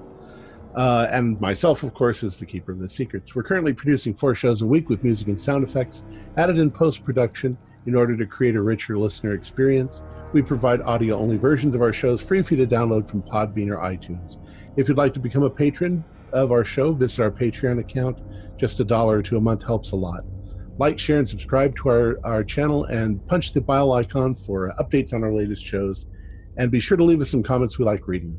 uh, and myself, of course, is the Keeper of the Secrets. We're currently producing four shows a week with music and sound effects added in post production in order to create a richer listener experience. We provide audio only versions of our shows free for you to download from Podbean or iTunes. If you'd like to become a patron of our show, visit our Patreon account. Just a dollar or two a month helps a lot. Like, share, and subscribe to our, our channel and punch the bell icon for updates on our latest shows. And be sure to leave us some comments we like reading.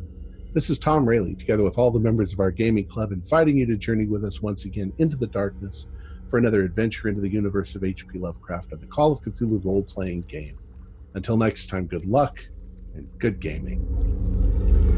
This is Thom Raley, together with all the members of our gaming club, inviting you to journey with us once again into the darkness for another adventure into the universe of H.P. Lovecraft and the Call of Cthulhu role playing game. Until next time, good luck and good gaming.